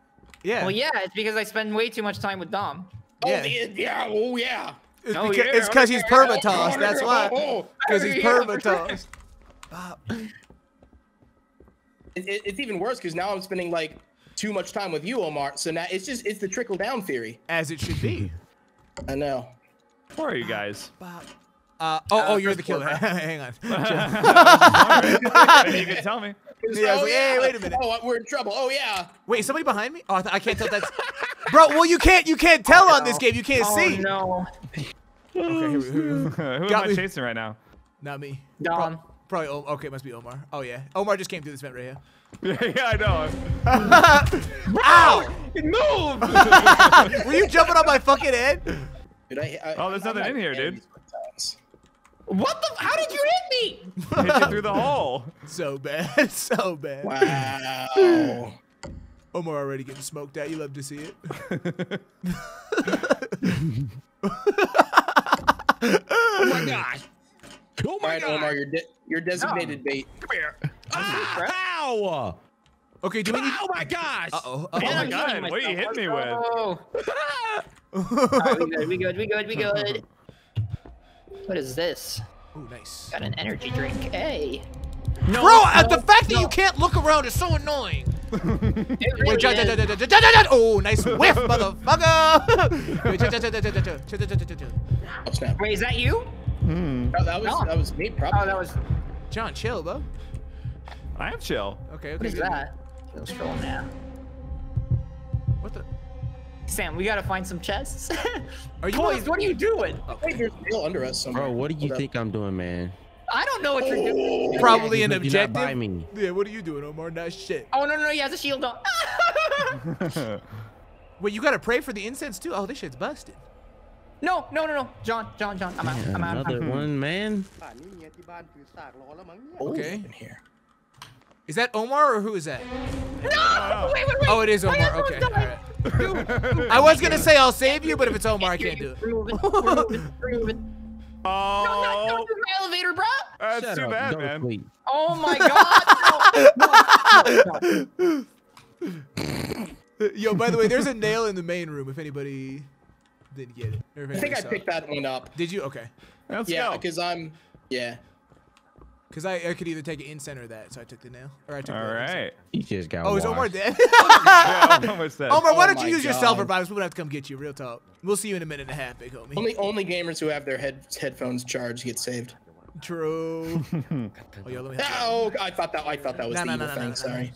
Yeah.
Well, yeah, it's because I spend way too much time with Dom.
Oh, yeah, yeah, oh yeah.
It's
Oh,
because,
yeah,
it's 'cause
oh,
he's
yeah.
perma-tossed. That's why.
Oh,
Because he's
Yeah, for
It, it- it's even worse because now I'm spending like too much time with you, Omar. So now it's just it's the trickle down theory.
As it should be.
I know.
Where are you guys?
Uh, oh, oh, you're the killer. Hang on.
Maybe you can tell me.
Yeah, I was oh, like, hey, wait a minute.
Oh, we're in trouble. Oh yeah.
Wait, somebody behind me? Oh, I, th- I can't tell that's. Bro, well, you can't you can't tell oh, on this game. You can't
Oh
see.
no,
Okay, here we, here
Who am I
me.
chasing right now?
not me.
Dom.
Probably. O- okay, it must be Omar. Oh yeah, Omar just came through this vent right here.
yeah, I know.
Ow!
Move!
Were you jumping on my fucking head?
Did I, I,
Oh, there's
I'm
nothing in here, dude.
These sometimes.
What the? How did you hit me?
Hit you through the hole.
So bad, so bad.
Wow.
Omar already getting smoked out. You love to see it.
Oh my gosh. Oh my
right,
god.
Omar, you're de- you're designated bait.
Come here. Ah, ow.
Okay, do we need?
Oh my gosh.
Uh oh.
Oh
Man,
my God, what are you
myself.
hitting me with?
Oh. Alright, we good, we good, we good, we good. What is this?
Oh, nice.
Got an energy drink. Hey. No,
Bro, uh,
no,
the fact
no.
that you can't look around is so annoying.
really.
Oh, nice whiff, motherfucker!
oh,
Wait, is that you?
Hmm. Oh, that was
no.
that was me, probably.
Oh, that was
John. Chill, bro.
I am chill.
Okay. okay
what is
good.
that? Chill, chill now.
What the?
Sam, we gotta find some chests.
are you
Boys, what are you doing?
Oh. Wait, there's still under us somewhere.
Bro, what do you
Hold
think up. I'm doing, man?
I don't know what you're doing. Oh.
Probably yeah, an
objective. You're Not me.
Yeah, what are you doing, Omar? Not shit.
Oh, no, no, no, he has a shield on.
Wait, you gotta pray for the incense, too? Oh, this shit's busted.
No, no, no, no. John, John, John, I'm out.
Yeah,
I'm out.
Another I'm
out.
one, man.
Ah, eh, okay.
Oh, in here.
Is that Omar or who is that?
No! Wait wait wait.
Oh, it is Omar.
headphones
Okay,
died.
alright. I was gonna say I'll save you, but if it's Omar, I can't do it.
We're moving. We're moving. We're moving. No, not
Oh,
don't do my elevator, bro.
that's
Shut
too
up.
bad,
Go to
man.
sleep.
Oh my god. No. No, no, no.
Yo, by the way, there's a nail in the main room. If anybody didn't get it,
I think I picked
it.
that one up.
Did you? Okay.
Let's
yeah, because I'm. Yeah.
Because I, I could either take it in center or that, so I took the nail. Or I took
All
the
right.
You just got
Oh, is Omar
washed.
dead?
Yeah, I'm dead.
Omar, why
Oh
don't you
my
use your self
God.
revives? We're gonna have to come get you. Real talk. We'll see you in a minute and a half, big homie.
Only only gamers who have their head headphones charged get saved.
True. oh, yo, let me.
Oh, I thought that I thought that was
No,
the
no,
evil
no, no,
thing.
no, no.
Sorry.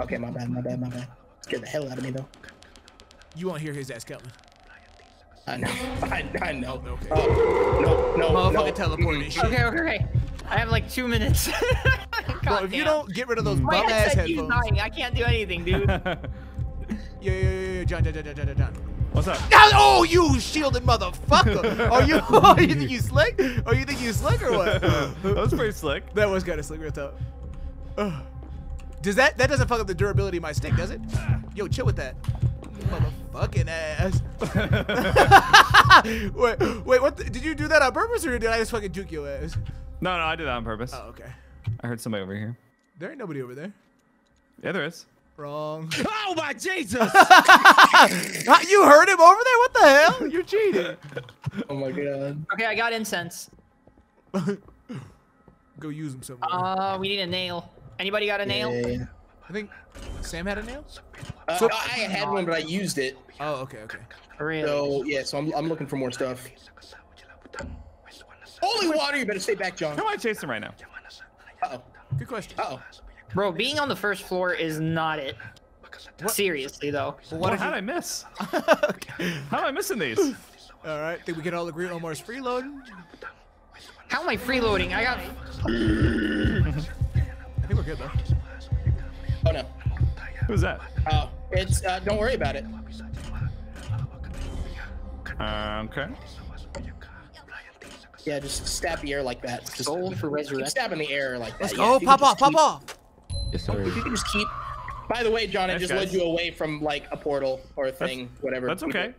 Okay, my bad, my bad, my bad. Scared the hell out of me though.
You won't hear his ass coming.
I know. I, I know.
Okay.
Oh, no, no,
Motherfucker
no.
teleport and shit.
Okay, okay, okay. I have like two minutes.
Bro,
God
if you don't get rid of those
my
bum ass
headset keeps
headphones.
dying. I can't do anything, dude.
Yeah, yeah, yeah, yeah, John, John, John, John, John, John.
What's up?
Oh, you shielded motherfucker! Are you? Oh, you think you slick? Oh, you think you slick or what?
That was pretty slick.
that was kind of slick, real talk. Ugh. Does that that doesn't fuck up the durability of my stick, does it? Yo, chill with that. Motherfucking ass. wait, wait, what? The, did you do that on purpose or did I just fucking juke your ass?
No, no, I did that on purpose.
Oh, okay.
I heard somebody over here.
There ain't nobody over there.
Yeah, there is.
Wrong.
Oh my Jesus!
Ah, you heard him over there? What the hell? You're cheating.
Oh my god.
okay, I got incense.
Go use them somewhere.
Uh, we need a nail. Anybody got a nail?
Yeah.
I think Sam had a nail.
Uh,
So-
I had one, but I used it.
Oh, okay, okay.
Really?
So yeah, so I'm, I'm looking for more stuff. Holy water! You better stay back, John.
Who am I chasing right now?
Uh oh.
Good question.
Uh oh.
Bro, being on the first floor is not it. Seriously though.
Well,
What
what
how
did
did? I miss? How am I missing these?
All right, think we can all agree Omar's freeloading.
How am I freeloading? I got.
I think we're good though.
Oh no.
Who's that?
Oh, it's uh, don't worry about it.
Uh, okay.
Yeah, just stab the air like that. Just
Gold for
keep
resurrection.
stabbing the air like that.
Let's
Yeah,
go.
if
Pop off,
just
pop
keep-
off.
yes, sir.
If you could just keep. By the way, John, I
Thanks,
just led you away from like a portal or a thing, whatever.
That's okay.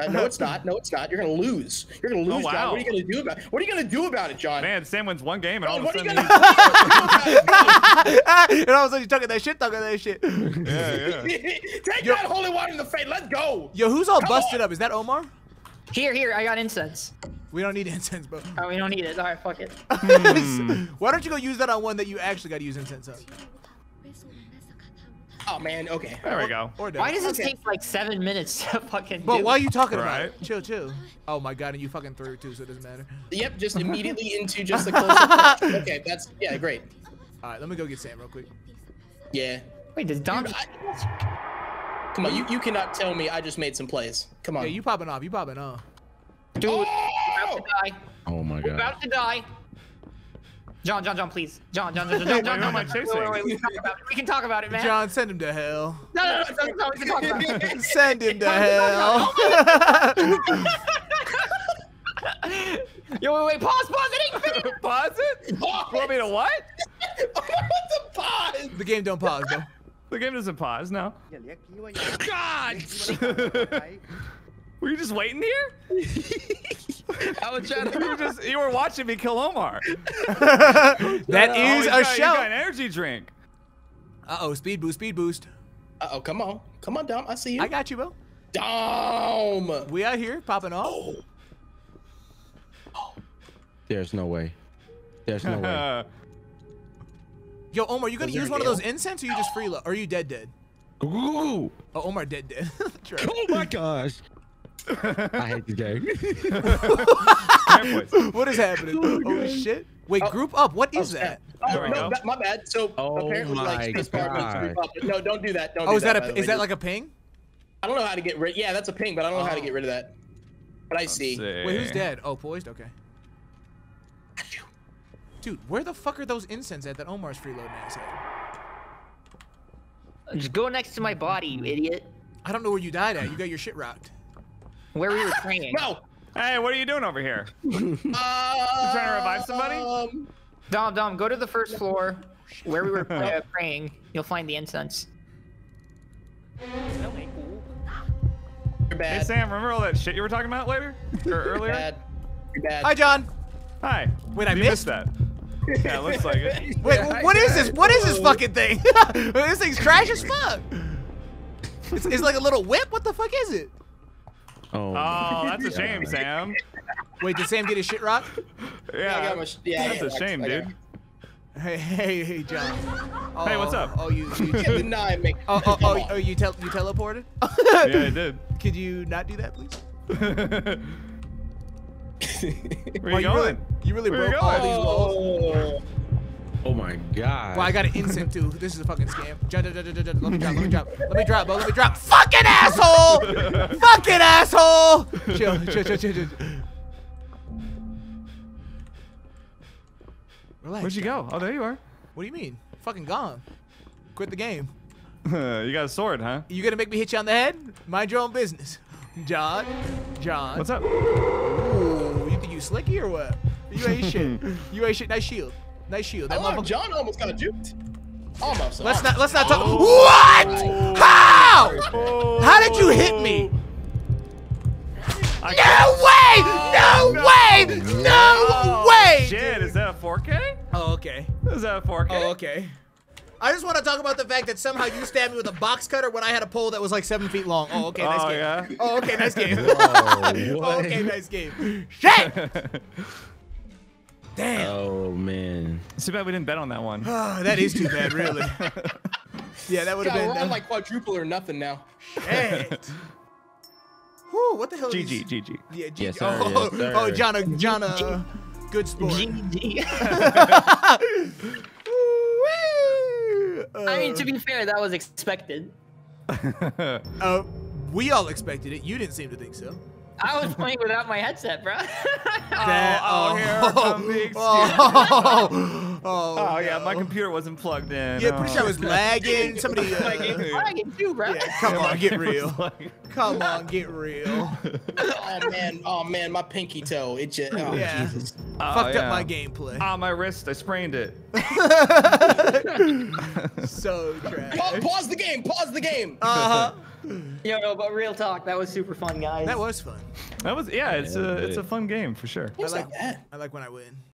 Uh, no, it's not. No, it's not. You're gonna lose. You're gonna lose, John.
wow.
What are you gonna do about? It? What are you gonna do about it, John?
Man, Sam wins one game and all
John,
of a
what are you
sudden.
gonna
he's-
do about it?
and all of a sudden, you talking that shit, talking that shit.
yeah, yeah.
Take
Yo-
that holy water in the face. Let's go.
Yo, who's all
Come
busted
on.
up? Is that Omar?
Here, here, I got incense.
We don't need incense, bro.
Oh, we don't need it. All right, fuck it. Hmm.
Why don't you go use that on one that you actually got to use incense on?
Oh man. Okay.
There we go.
Or
Why does it
Okay.
take like seven minutes to fucking
But
do?
why are you talking about it? Chill, chill. Oh my god, and you fucking threw it too, so it doesn't matter.
Yep. Just immediately into just the close-up. Okay. That's yeah. Great.
All right, let me go get Sam real quick.
Yeah.
Wait, does Dom?
I- Come on. You you cannot tell me I just made some plays. Come on.
Hey, you popping off? You popping off?
Dude,
Oh!
to die.
Oh my god.
We're about to die. John, John, John, please. John, John, John, John, John. John,
John,
John,
John.
Wait, wait. We can talk about it. We can talk about it, man.
John, send him to hell.
No, no, no, no, no we can talk.
Send him to hell.
Yo, wait, wait, pause, pause. It ain't.
Pause it? Pause. You want me to what?
I want to pause.
The game don't pause, though.
The game doesn't pause, no. God!
ใช้
Were you just waiting here?
I was trying
You were just you were watching me kill Omar.
That
Oh,
is
he's
a
got, he's
show.
got an energy drink.
Uh oh, speed boost, speed boost.
Uh oh. Come on. Come on, Dom. I see you.
I got you, bro.
Dom.
We out here popping off.
There's no way. There's no way.
Yo, Omar, you gonna use
a
one of those incense or you just free lo- Or are you dead dead?
Ooh.
Oh, Omar dead dead.
Oh my gosh. I hate the game.
What is happening? Oh, oh shit. Wait, oh. group up. What is
Oh,
that?
Oh,
There
no, that, my bad. So
Oh
apparently, like, space bar group up. No, don't do that. Don't
Oh,
do
is that
by
a is
way.
that like a ping?
I don't know how to get rid. Yeah, that's a ping, but I don't know how to
Oh.
get rid of that. But I see.
Wait, who's dead? Oh, Poiised. Okay. Dude, where the fuck are those incense at that Omar's freeloading ass at?
Just go next to my body, you idiot.
I don't know where you died at. You got your shit rocked.
Where we were praying.
No.
Hey, what are you doing over here?
Uh,
trying to revive somebody?
Um,
Dom, Dom, go to the first floor where we were uh, praying. You'll find the incense.
you're
Hey. Sam, remember all that shit you were talking about later or earlier?
Bad. You're bad.
Hi, John.
Hi.
Wait, I
you
missed?
that. Yeah, it looks like it.
Wait, wh- what is this? What is this fucking thing? this thing's trash as fuck. It's, it's like a little whip. What the fuck is it?
Oh.
Oh, that's a shame, Sam.
Wait, did Sam get his shit rocked?
Yeah, I got my sh- yeah, I
That's a shame, dude.
Hey, hey, hey, John. Oh,
Hey, what's up?
Oh, oh you,
you, You deny me.
oh, oh,
Come
oh, oh, you, tel- you teleported?
Yeah, I did.
Could you not do that, please?
Where
Oh,
you
you really,
going?
you really
Where you
broke all these walls.
Oh.
Oh. My god.
Well, I got an instant too. This is a fucking scam. Let me drop. Let me drop. Let me drop, bro. Let me drop. Fucking asshole! fucking asshole! Chill, chill, chill, chill, chill. Relax.
Where'd you
John.
go? Oh, there you are.
What do you mean? Fucking gone. Quit the game.
you got a sword, huh?
You gonna make me hit you on the head? Mind your own business. John. John.
What's up?
Ooh, you think you slicky or what? You ain't shit. You ain't shit. Nice shield. Nice shield. That
Oh,
motherfucker.
John almost got juked. Almost.
Let's
almost.
not let's not talk. Oh. What? Oh. How? Oh. How did you hit me?
I
No way! No way! No
Oh,
way!
Shit, is that a 4K?
Oh, okay.
Is that a 4K?
Oh, okay. I just want to talk about the fact that somehow you stabbed me with a box cutter when I had a pole that was like seven feet long. Oh, okay, nice
Oh,
game.
yeah?
Oh, okay, nice game.
Whoa,
oh, okay, nice game. Shit! Damn.
Oh man.
It's too bad we didn't bet on that one.
Oh, that is too bad, really. yeah, that would have
Yeah,
been.
we're on
uh,
like quadruple or nothing now.
shit. Whew, what the hell? is
GG, GG.
Yeah, GG.
Yes, sir,
oh,
yes, sir.
oh, John, uh, John, uh, good sport.
GG.
Woo!
I mean, to
Uh,
be fair, that was expected.
uh, we all expected it. You didn't seem to think so.
I was playing without my headset, bro.
That-
oh, here come the excuses.
oh, oh,
Oh, yeah, my computer wasn't plugged in.
Yeah, pretty sure I was
Oh.
lagging. Somebody,
my game's
uh,
lagging too, bro.
yeah, come on, get real. Come on, get real.
Oh man, oh man, my pinky toe. It just. Oh,
Yeah.
Jesus.
Oh,
Fucked
yeah.
up my gameplay.
Ah, my wrist, I sprained it.
so trash.
Pa- pause the game. Pause the game.
Uh huh.
Yo, no, but real talk, that was super fun, guys.
That was fun.
That was yeah. It's a it's a fun game for sure.
I like
not bad.
I like when I win.